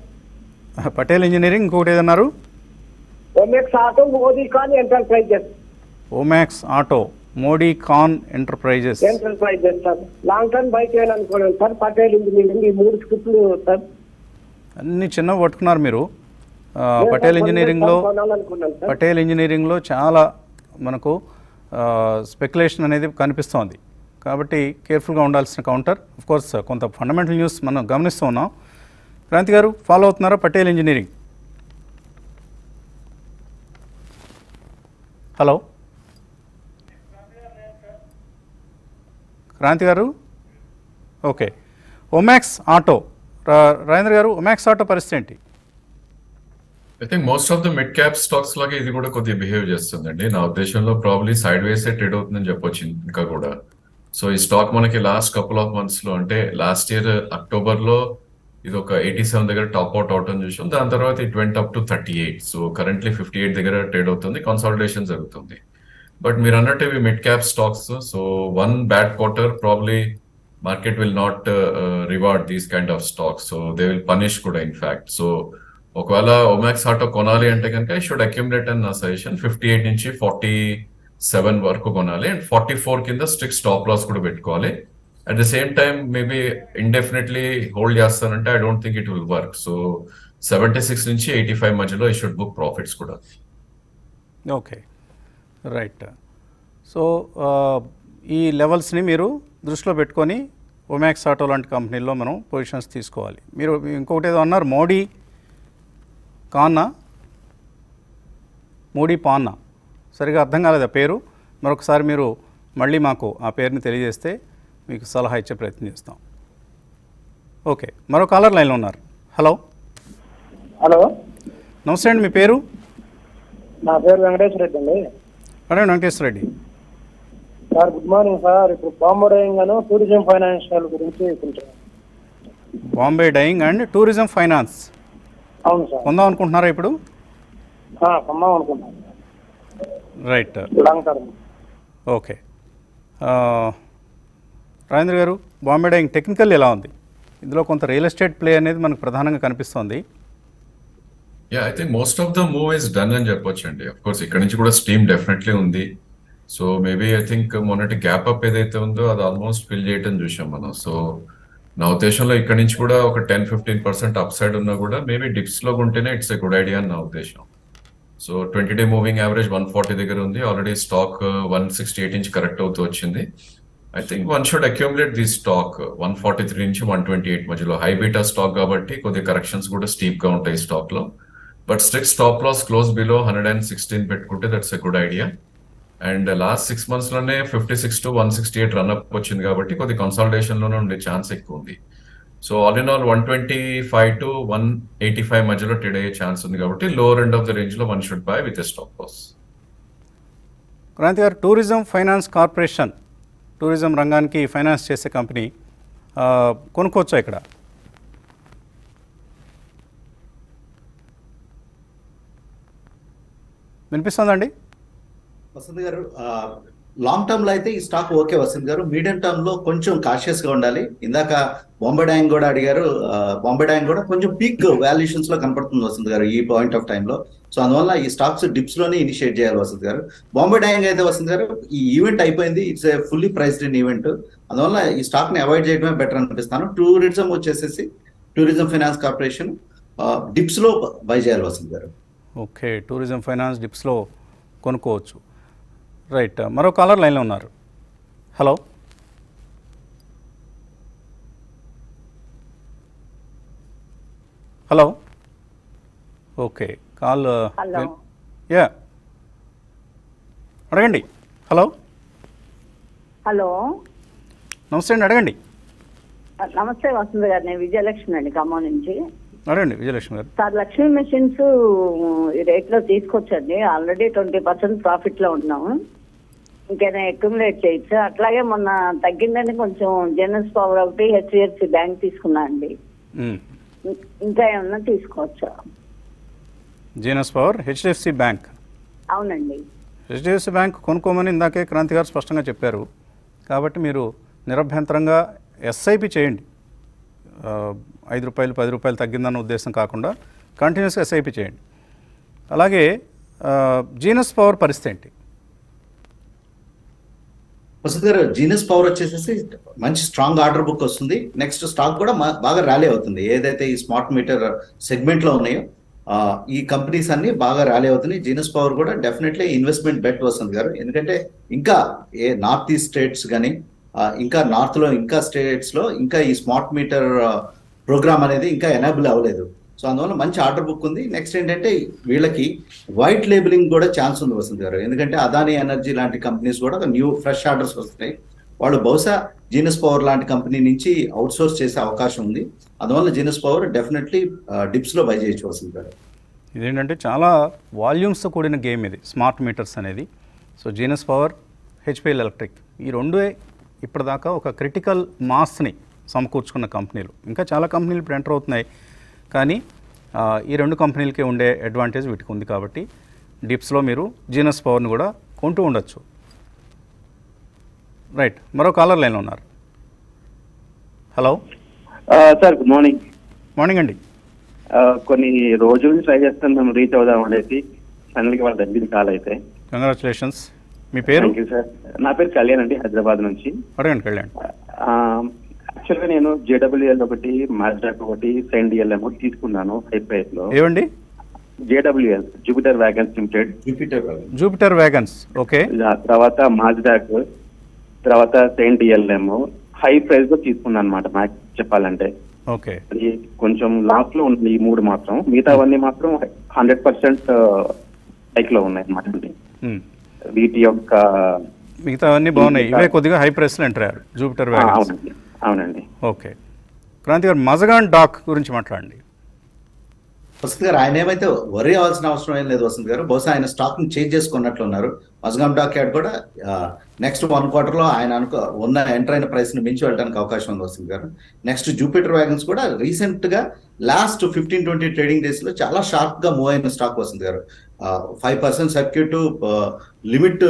Patel engineering ఇంకొకటి ఏదన్నారు? Omax auto ఓడికాన్ Enterprises. Omax Auto Modi కాన్ Enterprises. Enterprises sir. Long term buy చేయాలనుకున్నాం sir Patel engineering ఈ మూడు స్క్రిప్ట్లు sir. అన్ని చిన్నవి పట్టుకున్నారు మీరు. పటేల్ ఇంజనీరింగ్లో పటేల్ ఇంజనీరింగ్లో చాలా మనకు స్పెక్యులేషన్ అనేది కనిపిస్తోంది. కాబట్టి కేర్ఫుల్గా ఉండాల్సిన కౌంటర్ కోర్స్ కొంత ఫండమెంటల్ న్యూస్ మనం గమనిస్తూ ఉన్నాం. క్రాంతి గారు ఫాలో అవుతున్నారా? పటేల్ ఇంజనీరింగ్ హలో క్రాంతి గారు? ఓకే ఒమాక్స్ ఆటో రాజేంద్ర గారు ఒమాక్స్ ఆటో పరిస్థితి ఏంటి? I think most of the mid cap stocks లాగా ఇది కూడా కొద్దిగా బిహేవ్ చేస్తుందండి. నా ఉద్దేశంలో ప్రాబ్లీ సైడ్ వేసే ట్రేడ్ అవుతుందని చెప్పొచ్చు ఇంకా కూడా. సో ఈ స్టాక్ మనకి లాస్ట్ కపుల్ ఆఫ్ మంత్స్లో అంటే లాస్ట్ ఇయర్ అక్టోబర్లో ఇది ఒక ఎయిటీ సెవెన్ దగ్గర టాప్ అవుట్ అవటం చూసాం. దాని తర్వాత it went up to thirty eight so currently fifty eight దగ్గర ట్రేడ్ అవుతుంది. కన్సాలిడేషన్ జరుగుతుంది. బట్ మీరు అన్నట్టు ఇవి mid cap stocks so one bad quarter probably market will not reward these kind of stocks so they will punish కూడా in fact so ఒకవేళ Omax auto కొనాలి అంటే కనుక ఐ షుడ్ అక్యుమిలేట్ అని నా సజెషన్ ఫిఫ్టీ ఎయిట్ నుంచి ఫార్టీ సెవెన్ వరకు కొనాలి. అండ్ ఫార్టీ ఫోర్ కింద స్ట్రిక్ట్ స్టాప్ లాస్ కూడా పెట్టుకోవాలి. At the same time maybe indefinitely hold చేస్తానంటే I don't think it will work so seventy six నుంచి ఎయిటీ ఫైవ్ మధ్యలో ఐ షుడ్ బుక్ ప్రాఫిట్స్ కూడా. ఓకే రైట్ సో ఈ లెవెల్స్ని మీరు దృష్టిలో పెట్టుకొని ఒమాక్స్ ఆటో లాంటి కంపెనీల్లో మనం పొజిషన్స్ తీసుకోవాలి. మీరు ఇంకొకటి ఏదో అన్నారు మోడీ కాన్నా మోడీ పాన్నా సరిగా అర్థం కాలేదు ఆ పేరు? మరొకసారి మీరు మళ్ళీ మాకు ఆ పేరుని తెలియజేస్తే మీకు సలహా ఇచ్చే ప్రయత్నం చేస్తాం. ఓకే మరో కాలర్ లైన్లో ఉన్నారు. హలో. హలో. నమస్తే అండి మీ పేరు? నా పేరు వెంకటేశ్వర రెడ్డి అండి. అడగండి Venkateswara Reddy. Sir good morning sir. ఇప్పుడు బాంబోడేయింగ్ గాను టూరిజం ఫైనాన్షియల్ గురించి కొంచెం Bombay Dyeing and Tourism Finance. అవును సార్. కొందాం అనుకుంటున్నారా ఇప్పుడు? ఆ, కొన్నాం అనుకుంటున్నాను. రైట్. Long term. ఓకే. ఆ, రాజేంద్ర గారు బాంబే డైయింగ్ టెక్నికల్ ఎలా ఉంది? ఇందులో కొంత రియల్ ఎస్టేట్ ప్లే అనేది మనకు ప్రధానంగా కనిపిస్తోంది. Yeah I think most of the move is done అని చెప్పొచ్చు అండి అఫ్ కోర్స్ ఇక్కడ నుంచి కూడా స్టీమ్ డెఫినెట్లీ ఉంది. సో మేబీ ఐ థింక్ మొన్నటి గ్యాప్ అప్ ఏదైతే ఉందో అది ఆల్మోస్ట్ ఫిల్ చేయటం చూసాం మనం. సో నా ఉద్దేశంలో ఇక్కడ నుంచి కూడా ఒక ten fifteen percent upside ఉన్నా కూడా మేబీ డిప్స్లో ఉంటేనే ఇట్స్ ఎ గుడ్ ఐడియా అని నా ఉద్దేశం. So twenty day moving average one forty దగ్గర ఉంది. Already stock one sixty eight నుంచి కరెక్ట్ అవుతూ వచ్చింది. I think one should accumulate the stock one forty three నుంచి వన్ ట్వంటీ ఎయిట్ మధ్యలో. హై బీటా స్టాక్ కాబట్టి కొద్దిగా కరెక్షన్స్ కూడా స్టీప్గా ఉంటాయి స్టాక్లో. But strict stop loss close below hundred and sixteen పెట్టుకుంటే that's a good idea and last six మంత్స్లోనే fifty six to one sixty eight run up వచ్చింది కాబట్టి కొద్ది కన్సల్టేషన్లోనే ఉండే ఛాన్స్ ఎక్కువ ఉంది so all in all one twenty five to one eighty five మధ్యలో trade అయ్యే ఛాన్స్ ఉంది కాబట్టి లోవర్ ఎండ్ ఆఫ్ ద రేంజ్లో one should buy with stop loss Kranti గారు టూరిజం ఫైనాన్స్ కార్పొరేషన్ టూరిజం రంగానికి ఫైనాన్స్ చేసే కంపెనీ కొనుక్కోవచ్చా ఇక్కడ? వినిపిస్తుందండి వసంత్ గారు లాంగ్ టర్మ్లో అయితే ఈ స్టాక్ ఓకే వసంత్ గారు. మీడియం టర్మ్లో కొంచెం కాషియస్గా ఉండాలి. ఇందాక బాంబే డ్యాంగ్ కూడా అడిగారు. బాంబే డ్యాంగ్ కూడా కొంచెం పీక్ వాల్యుయేషన్స్లో కనపడుతుంది వసంత్ గారు ఈ పాయింట్ ఆఫ్ టైం లో. సో అందువల్ల ఈ స్టాక్స్ డిప్స్లోనే ఇనిషియేట్ చేయాలి వసంత్ గారు. బాంబే డ్యాంగ్ అయితే వసంత్ గారు ఈ ఈవెంట్ అయిపోయింది. It's a fully priced in event అందువల్ల ఈ స్టాక్ని అవాయిడ్ చేయడమే బెటర్ అనిపిస్తాను. టూరిజం వచ్చేసేసి టూరిజం ఫైనాన్స్ కార్పొరేషన్ డిప్స్లో బై చేయాలి వసంత్ గారు. ఓకే టూరిజం ఫైనాన్స్ డిప్స్లో కొనుక్కోవచ్చు. రైట్. మరో కాలర్ లైన్లో ఉన్నారు. Hello. Hello. Okay. Call hello. Yeah. అడగండి. హలో. హలో. నమస్తే అండి అడగండి. నమస్తే వసంత గారు. నేను విజయలక్ష్మి అండి ఖమ్మం నుంచి. అడగండి విజయలక్ష్మి గారు. సార్ లక్ష్మీ మెషిన్స్ ఈ రేట్లో తీసుకొచ్చండి. ఆల్రెడీ ట్వంటీ పర్సెంట్ ప్రాఫిట్లో ఉన్నాము. ఇంకేనా అక్యుములేట్ చేయొచ్చు? అట్లాగే మొన్న తగ్గిందని కొంచెం జనరల్ పవర్ ఒకటి హెచ్డిఎఫ్సి బ్యాంక్ తీసుకున్నా అండి. ఇంకా ఏమన్నా తీసుకోవచ్చా? జీనస్ పవర్ హెచ్డిఎఫ్సి బ్యాంక్ అవునండి. హెచ్డిఎఫ్సి బ్యాంక్ కొనుక్కోమని ఇందాకే క్రాంతి గారు స్పష్టంగా చెప్పారు. కాబట్టి మీరు నిరభ్యంతరంగా ఎస్ఐపి చేయండి. ఐదు రూపాయలు పది రూపాయలు తగ్గిందన్న ఉద్దేశం కాకుండా కంటిన్యూస్గా ఎస్ఐపి చేయండి. అలాగే జీనస్ పవర్ పరిస్థితి ఏంటి? వసంత్ గారు జీనస్ పవర్ వచ్చేసేసి మంచి స్ట్రాంగ్ ఆర్డర్ బుక్ వస్తుంది. నెక్స్ట్ స్టాక్ కూడా మా- బాగా ర్యాలీ అవుతుంది. ఏదైతే ఈ స్మార్ట్ మీటర్ సెగ్మెంట్లో ఉన్నాయో ఈ కంపెనీస్ అన్ని బాగా ర్యాలీ అవుతున్నాయి. జీనస్ పవర్ కూడా డెఫినెట్లీ ఇన్వెస్ట్మెంట్ బెట్ వసంత్ గారు. ఎందుకంటే ఇంకా ఏ నార్త్ ఈస్ట్ స్టేట్స్ కానీ ఇంకా నార్త్లో ఇంకా స్టేట్స్లో ఇంకా ఈ స్మార్ట్ మీటర్ ప్రోగ్రామ్ అనేది ఇంకా ఎనాబుల్ అవ్వలేదు. సో అందువల్ల మంచి ఆర్డర్ బుక్ ఉంది. నెక్స్ట్ ఏంటంటే వీళ్ళకి వైట్ లేబులింగ్ కూడా ఛాన్స్ ఉంది వసంత్ గారు. ఎందుకంటే అదాని ఎనర్జీ లాంటి కంపెనీస్ కూడా న్యూ ఫ్రెష్ ఆర్డర్స్ వస్తున్నాయి. వాళ్ళు బహుశా జీనస్ పవర్ లాంటి కంపెనీ నుంచి అవుట్ సోర్స్ చేసే అవకాశం ఉంది. అందువల్ల జీనస్ పవర్ డెఫినెట్లీ డిప్స్లో బై చేయొచ్చు వసంత్ గారు. ఇదేంటంటే చాలా వాల్యూమ్స్తో కూడిన గేమ్ ఇది స్మార్ట్ మీటర్స్ అనేది. So Genus Power HPL Electric ఈ రెండే ఇప్పటిదాకా ఒక క్రిటికల్ మాస్ని సమకూర్చుకున్న కంపెనీలు. ఇంకా చాలా కంపెనీలు ఇప్పుడు ఎంటర్ అవుతున్నాయి. కానీ ఈ రెండు కంపెనీలకి ఉండే అడ్వాంటేజ్ వీటికి ఉంది కాబట్టి డిప్స్లో మీరు జీనస్ పవర్ని కూడా కొంటూ ఉండొచ్చు. రైట్ మరో కాలర్ లైన్లో ఉన్నారు. Hello. Sir good morning. Morning అండి. కొన్ని రోజుల ట్రై చేస్తాను మేము రీచ్ అవుదాం అనేసి. ఫైనల్గా వాళ్ళ దగ్గర కాల్ అయితే. కంగ్రాచులేషన్స్ మీ పేరు? సార్. నా పేరు కళ్యాణ్ అండి హైదరాబాద్ నుంచి. అడగండి కళ్యాణ్. యాక్చువల్గా నేను జేడబ్ల్యూఎల్ ఒకటి మాజ్డాక్ ఒకటి సెండ్ డిఎల్ఎం ఒకటి తీసుకున్నాను హై ప్రైస్లో ఏవండి? JWL Jupiter Wagons Limited. Jupiter Jupiter Wagons okay. తర్వాత మాజ్డాక్ తర్వాత సెయింట్ డిఎల్ఎం హై ప్రైస్లో తీసుకున్నాను అనమాట మ్యాక్స్ చెప్పాలంటే. ఓకే. అది కొంచెం లాస్ట్లో ఉంది ఈ మూడు మాత్రం. మిగతావన్నీ మాత్రం హండ్రెడ్ పర్సెంట్ హైక్లో ఉన్నాయి అనమాట అండి. వీటి యొక్క మిగతా అన్నీ బాగున్నాయి. ఇవే కొద్దిగా హై ఎంటర్ అయ్యారు జూపిటర్ వ్యాగన్స్. అవునండి. ఓకే. క్రాంతి గారు మజగాన్ డాక్ గురించి మాట్లాడండి. వసంత్ గారు ఆయన ఏమైతే వరి అవ్వాల్సిన అవసరం ఏం లేదు వసంత్ గారు. బహుశా ఆయన స్టాక్ని చేంజ్ చేసుకున్నట్లున్నారు మస్గాం డాక్ యార్డ్ కూడా నెక్స్ట్ వన్ క్వార్టర్లో ఆయన అనుకో ఉన్న ఎంటర్ అయిన ప్రైస్ని మించి వెళ్ళడానికి అవకాశం ఉంది Vasant garu. Next Jupiter wagons కూడా రీసెంట్గా లాస్ట్ ఫిఫ్టీన్ ట్వంటీ ట్రేడింగ్ డేస్లో చాలా షార్ప్గా మూవ్ అయిన స్టాక్ వసంత్ గారు. Five percent circuit limit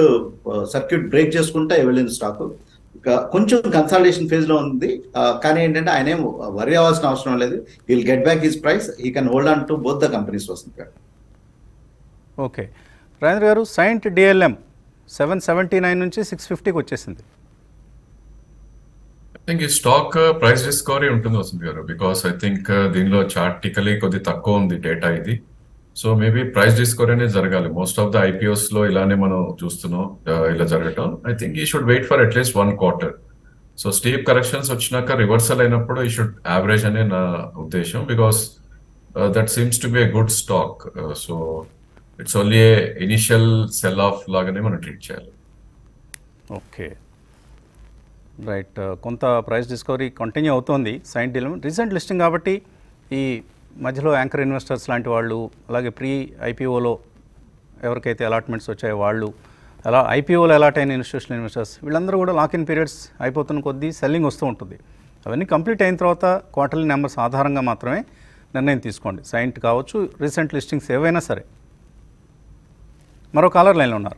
circuit break చేసుకుంటే వెళ్ళిన స్టాక్. కొంచెం కన్సల్టేషన్ ఫేజ్లో ఉంది. కానీ ఏంటంటే ఆయన ఏం వరి అవ్వాల్సిన అవసరం లేదు. Will get back his price he can hold on to both the companies వస్తుంది గారు. ఓకే. రాజేంద్ర గారు Cyient DLM seven seventy nine నుంచి సిక్స్ ఫిఫ్టీకి వచ్చేసింది. ఐ థింక్ ఈ స్టాక్ ప్రైస్ డిస్కవరీ ఉంటుంది వస్తుంది గారు. బికాస్ ఐ థింక్ దీనిలో చార్టికలీ కొద్ది తక్కువ ఉంది డేటా ఇది. సో మేబీ ప్రైస్ డిస్కవరీ అనేది జరగాలి. మోస్ట్ ఆఫ్ ద ఐపీఓస్లో ఇలానే మనం చూస్తున్నాం ఇలా జరగటం. I think we should wait for at least one quarter so steep corrections వచ్చినాక రివర్సల్ అయినప్పుడు ఈ షుడ్ యావరేజ్ అనే నా ఉద్దేశం because that seems to be a good stock so it's only a initial sell off లాగానే మనం treat చేయాలి. Okay right కొంత ప్రైస్ డిస్కవరీ కంటిన్యూ అవుతోంది. సైంట్ రీసెంట్ లిస్టింగ్ కాబట్టి ఈ మధ్యలో యాంకర్ ఇన్వెస్టర్స్ లాంటి వాళ్ళు అలాగే ప్రీ ఐపీఓలో ఎవరికైతే అలాట్మెంట్స్ వచ్చాయో వాళ్ళు అలా ఐపీఓలో అలాట్ అయిన ఇన్స్టిట్యూషనల్ ఇన్వెస్టర్స్ వీళ్ళందరూ కూడా లాక్ ఇన్ పీరియడ్స్ అయిపోతున్న కొద్దీ సెల్లింగ్ వస్తూ ఉంటుంది. అవన్నీ కంప్లీట్ అయిన తర్వాత క్వార్టర్లీ నెంబర్స్ ఆధారంగా మాత్రమే నిర్ణయం తీసుకోండి. సైంట్ కావచ్చు రీసెంట్ లిస్టింగ్స్ ఏవైనా సరే. మరో కాలర్ లైన్లో ఉన్నారు.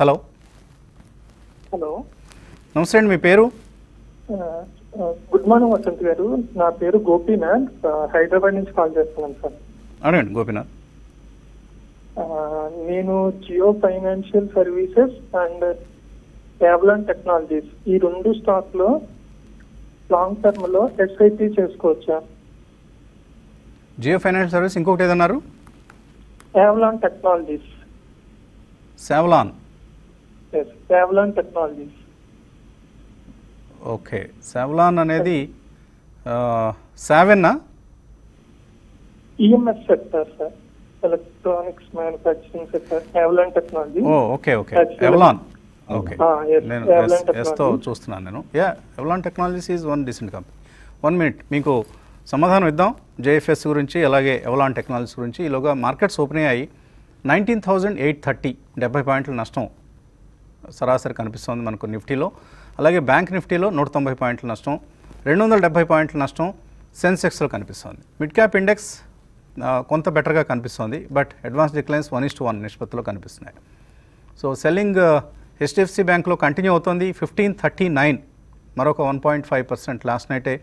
హలో. హలో. నమస్తే అండి మీ పేరు? గుడ్ మార్నింగ్ వసంత్ గారు. నా పేరు గోపీనాథ్ హైదరాబాద్ నుంచి కాల్ చేస్తున్నాను సార్. అడగండి గోపీనాథ్ నేను జియో ఫైనాన్షియల్ సర్వీసెస్ అండ్ కేవలాన్ టెక్నాలజీస్ ఈ రెండు స్టాక్లో లాంగ్ టర్మ్లో ఎస్ఐపి చేసుకోవచ్చా? జియో ఫైనాన్షియల్ సర్వీస్ ఇంకొకటి ఏదన్నారు? టెక్నాలజీస్. సావ్లాన్ టెక్నాలజీస్. ఓకే. సావ్లాన్ అనేది సావెన్నా EMS sector sir electronics manufacturing sector Avalon Technology oh okay okay. Avalon okay. Ah, నేను ఎస్తో Technology. చూస్తున్నాను నేను. Yeah Avalon Technologies is one decent company one minute మీకు సమాధానం ఇద్దాం. జేఎఫ్ఎస్ గురించి అలాగే ఎవలాన్ టెక్నాలజీస్ గురించి. ఈలోగా మార్కెట్స్ ఓపెన్ అయ్యాయి. నైన్టీన్ థౌజండ్ ఎయిట్ థర్టీ డెబ్బై పాయింట్ల నష్టం సరాసరి కనిపిస్తోంది మనకు నిఫ్టీలో. అలాగే బ్యాంక్ నిఫ్టీలో నూట తొంభై పాయింట్ల నష్టం రెండు వందల డెబ్బై పాయింట్ల నష్టం సెన్సెక్స్లో కనిపిస్తోంది. మిడ్ క్యాప్ ఇండెక్స్ కొంత బెటర్గా కనిపిస్తోంది but advance declines one is to one నిష్పత్తిలో కనిపిస్తున్నాయి. సో సెల్లింగ్ uh, హెచ్డిఎఫ్సి బ్యాంక్లో కంటిన్యూ అవుతుంది. ఫిఫ్టీన్ థర్టీ నైన్ మరొక one point five percent last నైటే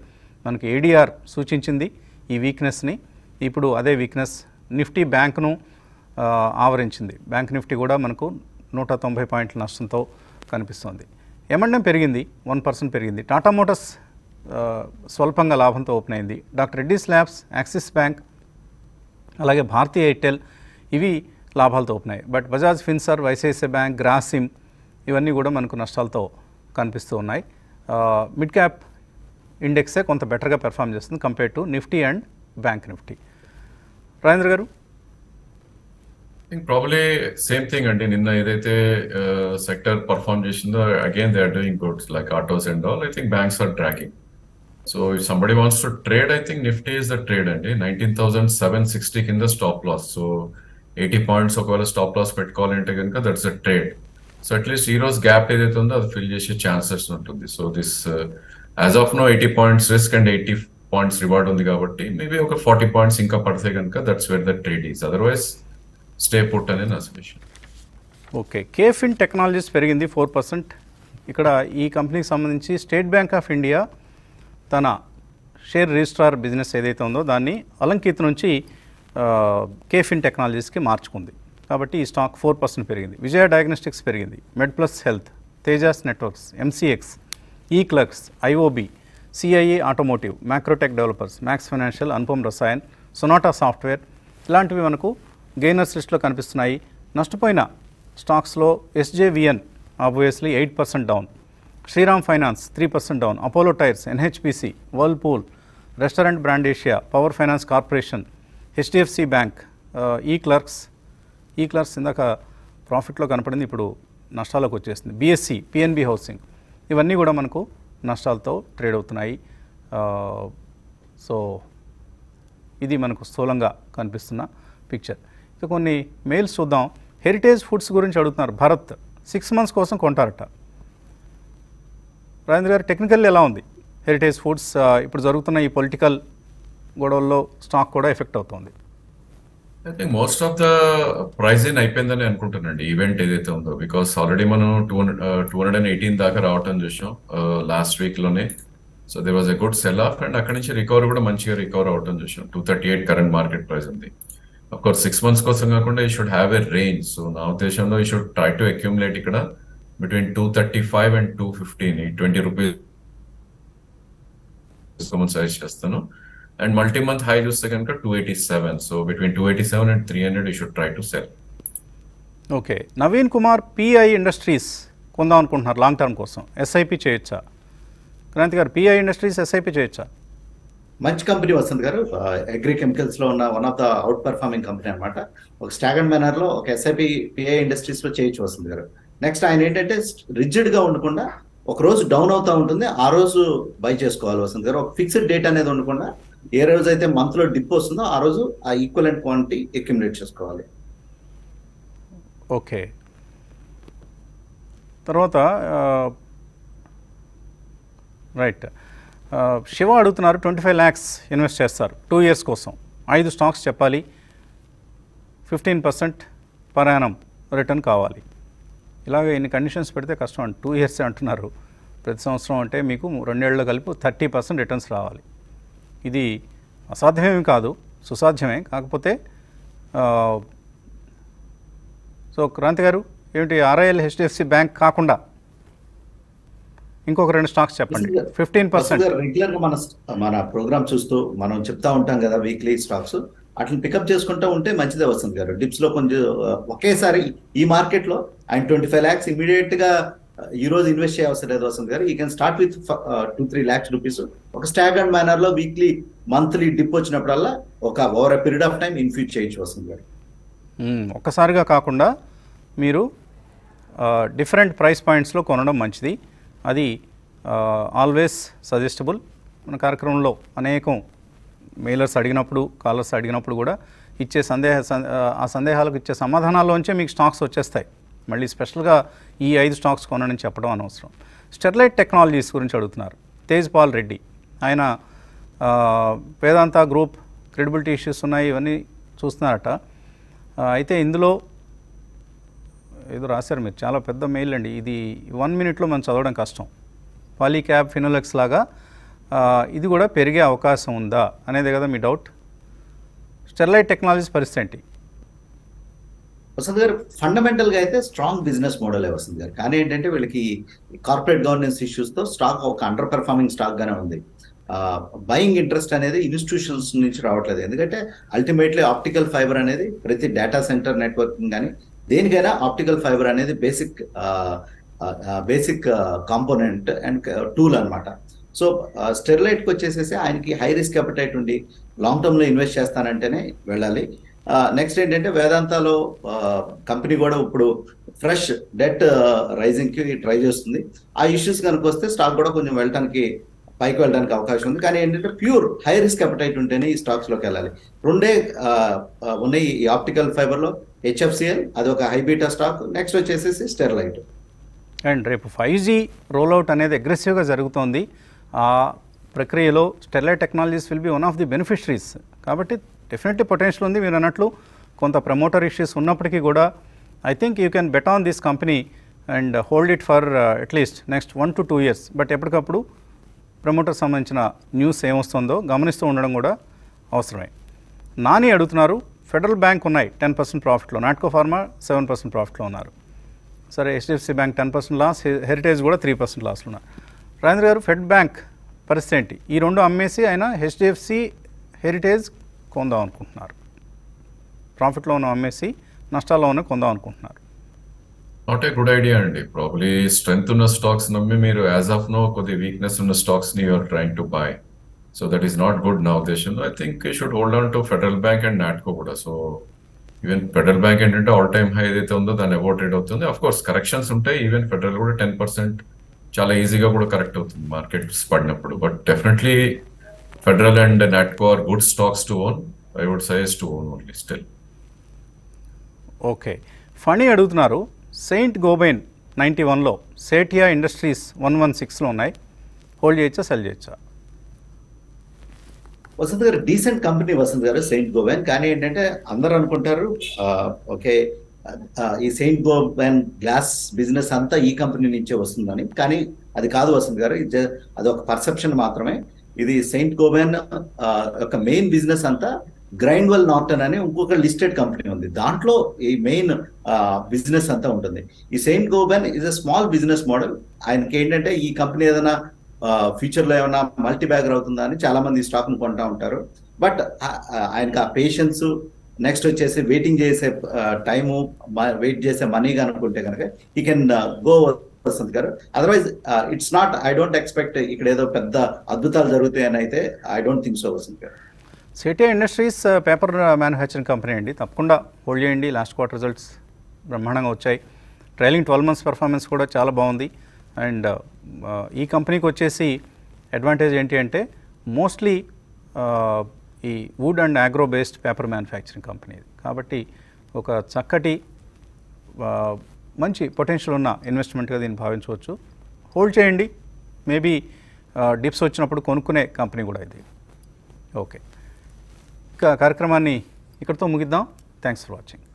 మనకి ఏడీఆర్ సూచించింది ఈ వీక్నెస్ని. ఇప్పుడు అదే వీక్నెస్ నిఫ్టీ బ్యాంక్ను ఆవరించింది. బ్యాంక్ నిఫ్టీ కూడా మనకు నూట తొంభై పాయింట్ల నష్టంతో కనిపిస్తోంది. ఎమండం పెరిగింది వన్ పర్సెంట్ పెరిగింది. టాటా మోటార్స్ స్వల్పంగా లాభంతో ఓపెన్ అయింది. Doctor Reddy labs Axis bank అలాగే భారతీయ ఎయిర్టెల్ ఇవి లాభాలతో ఓపెన్ అయ్యాయి. But Bajaj Finserv ICICI bank Grasim ఇవన్నీ కూడా మనకు నష్టాలతో కనిపిస్తూ ఉన్నాయి. మిడ్ క్యాప్ ఇండెక్సే కొంత బెటర్గా పెర్ఫామ్ చేస్తుంది compare to Nifty and Bank Nifty Rajendra గారు? థింక్ ప్రాబ్లీ సేమ్ థింగ్ అండి నిన్న ఏదైతే సెక్టర్ పర్ఫార్మ్ చేసిందో again they are doing goods like autos and all I think banks are tracking so if somebody wants to trade I think Nifty is the trade అండి nineteen thousand seven sixty కింద stop loss so eighty points ఒకవేళ stop loss పెట్టుకోవాలంటే కనుక that's a trade so at least ఈ రోజు gap ఏదైతే ఉందో అది ఫిల్ చేసే ఛాన్సెస్ ఉంటుంది. So this as of now eighty points risk and eighty points reward ఉంది కాబట్టి మేబీ ఒక ఫార్టీ పాయింట్స్ ఇంకా పడితే కనుక that's where the trade is otherwise stay put అనే నా సజెషన్. ఓకే కేఫిన్ టెక్నాలజీస్ పెరిగింది ఫోర్ పర్సెంట్. ఇక్కడ ఈ కంపెనీకి సంబంధించి స్టేట్ బ్యాంక్ ఆఫ్ ఇండియా తన షేర్ రిజిస్ట్రార్ బిజినెస్ ఏదైతే ఉందో దాన్ని అలంకిత్ నుంచి కేఫిన్ టెక్నాలజీస్కి మార్చుకుంది. కాబట్టి ఈ స్టాక్ ఫోర్ పర్సెంట్ పెరిగింది. విజయ డయాగ్నోస్టిక్స్ పెరిగింది. Med Plus health Tejas networks MCX eClerx IOB CIE automotive Macrotech developers Max financial Anupam Rasayan Sonata software ఇలాంటివి మనకు గెయినర్స్ లిస్టులో కనిపిస్తున్నాయి. నష్టపోయిన స్టాక్స్లో SJVN obviously eight percent down. Shriram finance three percent down. Apollo tyres NHPC Whirlpool restaurant brand Asia power finance corporation HDFC bank eClerx eClerx ఇందాక ప్రాఫిట్లో కనపడింది ఇప్పుడు నష్టాలకు వచ్చేసింది. బీఎస్సీ పిఎన్బి హౌసింగ్ ఇవన్నీ కూడా మనకు నష్టాలతో ట్రేడ్ అవుతున్నాయి. సో ఇది మనకు స్థూలంగా కనిపిస్తున్న పిక్చర్. కొన్ని మెయిల్స్ చూద్దాం. హెరిటేజ్ ఫుడ్స్ గురించి అడుగుతున్నారు. భరత్ సిక్స్ మంత్స్ కోసం కొంటారట. రాజేంద్ర గారు టెక్నికల్ ఎలా ఉంది? హెరిటేజ్ ఫుడ్స్ ఇప్పుడు జరుగుతున్న ఈ పొలిటికల్ గొడవల్లో స్టాక్ కూడా ఎఫెక్ట్ అవుతుంది. I think most of the pricing అయిపోయిందని అనుకుంటానండి ఈవెంట్ ఏదైతే ఉందో బికాస్ ఆల్రెడీ మనం two two hundred and eighteen దాకా రావటం చూసాం last వీక్లోనే. So there was a good sell off and అక్కడ నుంచి రికవర్ కూడా మంచిగా రికవర్ అవటం చూసాం. Two thirty eight current market price ఉంది. కోర్స్ సిక్స్ మంత్స్ కోసం కాకుండా he should have a range so నా ఉద్దేశంలో he should try to accumulate ఇక్కడ between two thirty five and two fifteen ఈ ట్వంటీ రూపీస్ సజెస్ట్ చేస్తాను. అండ్ మల్టీ మంత్ హై చూస్తే కనుక two eighty seven so between two eighty seven and three hundred you should try to sell okay Naveen Kumar PI industries కొందాం అనుకుంటున్నారు long term కోసం. SIP చేయొచ్చా? క్రాంతి గారు pi industries SIP చేయొచ్చా? మంచి company వస్తుంది గారు. అగ్రి కెమికల్స్లో ఉన్న one of the outperforming company అనమాట ఒక స్టాగన్ మేనర్లో ఒక ఎస్ఐపి పిఐ ఇండస్ట్రీస్లో చేయొచ్చు వసంత్ గారు. నెక్స్ట్ ఆయన ఏంటంటే రిజిడ్గా ఉండకుండా ఒక రోజు డౌన్ అవుతా ఉంటుంది ఆ రోజు బై చేసుకోవాలి వస్తుంది గారు. ఒక ఫిక్స్డ్ డేట్ అనేది ఉండకుండా ఏ రోజు అయితే మంత్లో డిప్ వస్తుందో ఆ రోజు ఆ ఈక్వలెంట్ క్వాంటిటీ అక్యుములేట్ చేసుకోవాలి. ఓకే తర్వాత రైట్ శివ అడుగుతున్నారు ట్వంటీ ఫైవ్ ల్యాక్స్ ఇన్వెస్ట్ చేస్తారు. టూ ఇయర్స్ కోసం. ఐదు స్టాక్స్ చెప్పాలి. ఫిఫ్టీన్ పర్సెంట్ పరాయణం రిటర్న్ కావాలి. ఇలాగే ఇన్ని కండిషన్స్ పెడితే కష్టం. అండి టూ ఇయర్స్ అంటున్నారు. ప్రతి సంవత్సరం అంటే మీకు రెండేళ్ళలో కలిపి థర్టీ పర్సెంట్ రిటర్న్స్ రావాలి. ఇది అసాధ్యమేమి కాదు. సుసాధ్యమే. కాకపోతే సో క్రాంతి గారు ఏమిటి ఆర్ఐఎల్ హెచ్డిఎఫ్సి బ్యాంక్ కాకుండా ఇంకొక రెండు స్టాక్స్ చెప్పండి. ఫిఫ్టీన్ పర్సెంట్ రెగ్యులర్గా మన మన ప్రోగ్రామ్ చూస్తూ మనం చెప్తా ఉంటాం కదా వీక్లీ స్టాక్స్ అట్లా పికప్ చేసుకుంటూ ఉంటే మంచిదే వస్తుంది గారు డిప్స్లో కొంచెం ఒకేసారి ఈ మార్కెట్లో ఆయన ట్వంటీ ఫైవ్ ల్యాక్స్ ఇమీడియట్గా ఈ రోజు ఇన్వెస్ట్ చేయవలసిన లేదు వస్తుంది గారు he can start with two three lakhs rupees ఒక స్టాగర్డ్ మేనర్లో వీక్లీ మంత్లీ డిప్ వచ్చినప్పుడల్లా ఒక over period of time infuse చేయొచ్చు వస్తుంది గారు. ఒక్కసారిగా కాకుండా మీరు డిఫరెంట్ ప్రైస్ పాయింట్స్లో కొనడం మంచిది. అది ఆల్వేస్ సజెస్టబుల్ మన కార్యక్రమంలో అనేకం మెయిలర్స్ అడిగినప్పుడు కాలర్స్ అడిగినప్పుడు కూడా ఇచ్చే సందేహ ఆ, సందేహాలకు ఇచ్చే సమాధానాల్లోంచే మీకు స్టాక్స్ వచ్చేస్తాయి. మళ్ళీ స్పెషల్గా ఈ ఐదు స్టాక్స్ కొనని చెప్పడం అనవసరం. స్టెర్లైట్ టెక్నాలజీస్ గురించి అడుగుతున్నారు. తేజ్ పాల్ రెడ్డి ఆయన వేదాంత గ్రూప్ క్రెడిబిలిటీ ఇష్యూస్ ఉన్నాయి ఇవన్నీ చూస్తున్నారట. అయితే ఇందులో ఏదో రాశారు మీరు. చాలా పెద్ద మెయిల్ అండి. ఇది వన్ మినిట్లో మనం చదవడం కష్టం. పాలీక్యాబ్ ఫినోలెక్స్ లాగా ఇది కూడా పెరిగే అవకాశం ఉందా అనేది కదా మీ డౌట్ స్టెర్లైట్ టెక్నాలజీస్ పరిస్థితి ఏంటి? వసంత్ గారు ఫండమెంటల్గా అయితే స్ట్రాంగ్ బిజినెస్ మోడలే వసంత్ గారు. కానీ ఏంటంటే వీళ్ళకి కార్పొరేట్ గవర్నెన్స్ ఇష్యూస్తో స్టాక్ ఒక అండర్ పెర్ఫార్మింగ్ స్టాక్ గానే ఉంది. బయింగ్ ఇంట్రెస్ట్ అనేది ఇన్స్టిట్యూషన్స్ నుంచి రావట్లేదు. ఎందుకంటే అల్టిమేట్లీ ఆప్టికల్ ఫైబర్ అనేది ప్రతి డేటా సెంటర్ నెట్వర్కింగ్ కానీ దేనికైనా ఆప్టికల్ ఫైబర్ అనేది basic basic component and tool అనమాట సో స్టెరిలైట్కి వచ్చేసేసి ఆయనకి హై రిస్క్ అపటైట్ ఉండి లాంగ్ టర్మ్లో ఇన్వెస్ట్ చేస్తానంటేనే వెళ్ళాలి. నెక్స్ట్ ఏంటంటే వేదాంతాలో కంపెనీ కూడా ఇప్పుడు ఫ్రెష్ డెట్ రైజింగ్కి ట్రై చేస్తుంది. ఆ ఇష్యూస్ కనుక వస్తే స్టాక్ కూడా కొంచెం వెళ్ళటానికి పైకి వెళ్ళడానికి అవకాశం ఉంది. కానీ ఏంటంటే ప్యూర్ హై రిస్క్ అపటైట్ ఉంటేనే ఈ స్టాక్స్లోకి వెళ్ళాలి. రెండే ఉన్నాయి ఈ ఆప్టికల్ ఫైబర్లో హెచ్ఎఫ్సిఎల్ అది ఒక హైబీటా స్టాక్ నెక్స్ట్ వచ్చేసేసి స్టెర్లైట్. అండ్ రేపు ఫైవ్ జీ రోల్అవుట్ అనేది అగ్రెసివ్గా జరుగుతోంది. ఆ ప్రక్రియలో Sterlite technologies will be one of the beneficiaries. కాబట్టి డెఫినెట్లీ పొటెన్షియల్ ఉంది. మీరు అన్నట్లు కొంత ప్రమోటర్ ఇష్యూస్ ఉన్నప్పటికీ కూడా I think you can bet on this company and hold it for at least next one to two years. But ఎప్పటికప్పుడు promoter సంబంధించిన news ఏమొస్తుందో గమనిస్తూ ఉండడం కూడా అవసరమే. నాని అడుగుతున్నారు ఫెడరల్ బ్యాంక్ ఉన్నాయి ten percent ప్రాఫిట్లో. Natco pharma seven percent ప్రాఫిట్లో ఉన్నారు. సరే HDFC bank ten percent loss హె- హెరిటేజ్ కూడా త్రీ పర్సెంట్ లాస్లో ఉన్నారు. రాజేంద్ర గారు ఫెడ్ బ్యాంక్ పరిస్థితి ఏంటి? ఈ రెండు అమ్మేసి ఆయన హెచ్డిఎఫ్సి హెరిటేజ్ కొందాం అనుకుంటున్నారు. ప్రాఫిట్లో ఉన్న అమ్మేసి నష్టాల్లో ఉన్న కొందాం అనుకుంటున్నారు. నాట్ ఏ గుడ్ ఐడియా అండి. ప్రాబ్లీ స్ట్రెంగ్త్ ఉన్న స్టాక్స్ నమ్మి మీరు యాజ్ ఆఫ్ నో కొద్ది వీక్నెస్ ఉన్న స్టాక్స్ని you're trying to buy so that is not good నా ఉద్దేశంలో I think you should hold on to federal bank and Natco కూడా. So even federal bank ఏంటంటే all time high ఏదైతే ఉందో దాన్ని అవార్టెడ్ అవుతుంది. అఫ్ కోర్స్ కరెక్షన్స్ ఉంటాయి. ఈవెన్ ఫెడరల్ కూడా టెన్ పర్సెంట్ చాలా ఈజీగా కూడా కరెక్ట్ అవుతుంది మార్కెట్స్ పడినప్పుడు. But definitely federal and Natco are good stocks to own I would suggest to own only still okay Phani అడుగుతున్నారు. సెయింట్ గోబైన్ నైంటీ వన్లో సేటియా ఇండస్ట్రీస్ వన్ వన్ సిక్స్లో ఉన్నాయి. హోల్డ్ చేయొచ్చా సెల్ చేయొచ్చా? వసంత్ గారు డీసెంట్ కంపెనీ వసంత్ గారు సెయింట్ గోవెన్ కానీ ఏంటంటే అందరూ అనుకుంటారు ఓకే ఈ సెయింట్ గోవెన్ గ్లాస్ బిజినెస్ అంతా ఈ కంపెనీ నుంచే వస్తుందని. కానీ అది కాదు వసంత్ గారు ఇది అది ఒక పర్సెప్షన్ మాత్రమే. ఇది సెయింట్ గోవెన్ యొక్క మెయిన్ బిజినెస్ అంతా గ్రైండ్వెల్ నార్టన్ అనే ఇంకొక లిస్టెడ్ కంపెనీ ఉంది. దాంట్లో ఈ మెయిన్ బిజినెస్ అంతా ఉంటుంది. ఈ Saint Gobain is a small business model. ఆయనకి ఏంటంటే ఈ కంపెనీ ఏదైనా ఫ్యూచర్లో ఏమైనా మల్టీ బ్యాగర్ అవుతుందా అని చాలా మంది స్టాక్ను కొంటా ఉంటారు. బట్ ఆయనకి ఆ పేషెన్స్ నెక్స్ట్ వచ్చేసి వెయిటింగ్ చేసే టైము వెయిట్ చేసే మనీ అనుకుంటే కనుక he can go Vasant garu otherwise it's not I don't expect ఇక్కడ ఏదో పెద్ద అద్భుతాలు జరుగుతాయని అయితే I don't think so Vasant garu Setia industries uh, paper uh, manufacturing company అండి. తప్పకుండా హోల్డ్ చేయండి. లాస్ట్ క్వార్టర్ రిజల్ట్స్ బ్రహ్మాండంగా వచ్చాయి. ట్రైలింగ్ ట్వెల్వ్ మంత్స్ పర్ఫార్మెన్స్ కూడా చాలా బాగుంది. అండ్ uh, ఈ కంపెనీకి వచ్చేసి అడ్వాంటేజ్ ఏంటి అంటే మోస్ట్లీ ఈ wood and agro based paper manufacturing company కాబట్టి ఒక చక్కటి మంచి పొటెన్షియల్ ఉన్న ఇన్వెస్ట్మెంట్గా దీన్ని భావించవచ్చు. హోల్డ్ చేయండి. మేబీ డిప్స్ వచ్చినప్పుడు కొనుక్కునే కంపెనీ కూడా ఇది. ఓకే కార్యక్రమాన్ని ఇక్కడితో ముగిద్దాం. Thanks for watching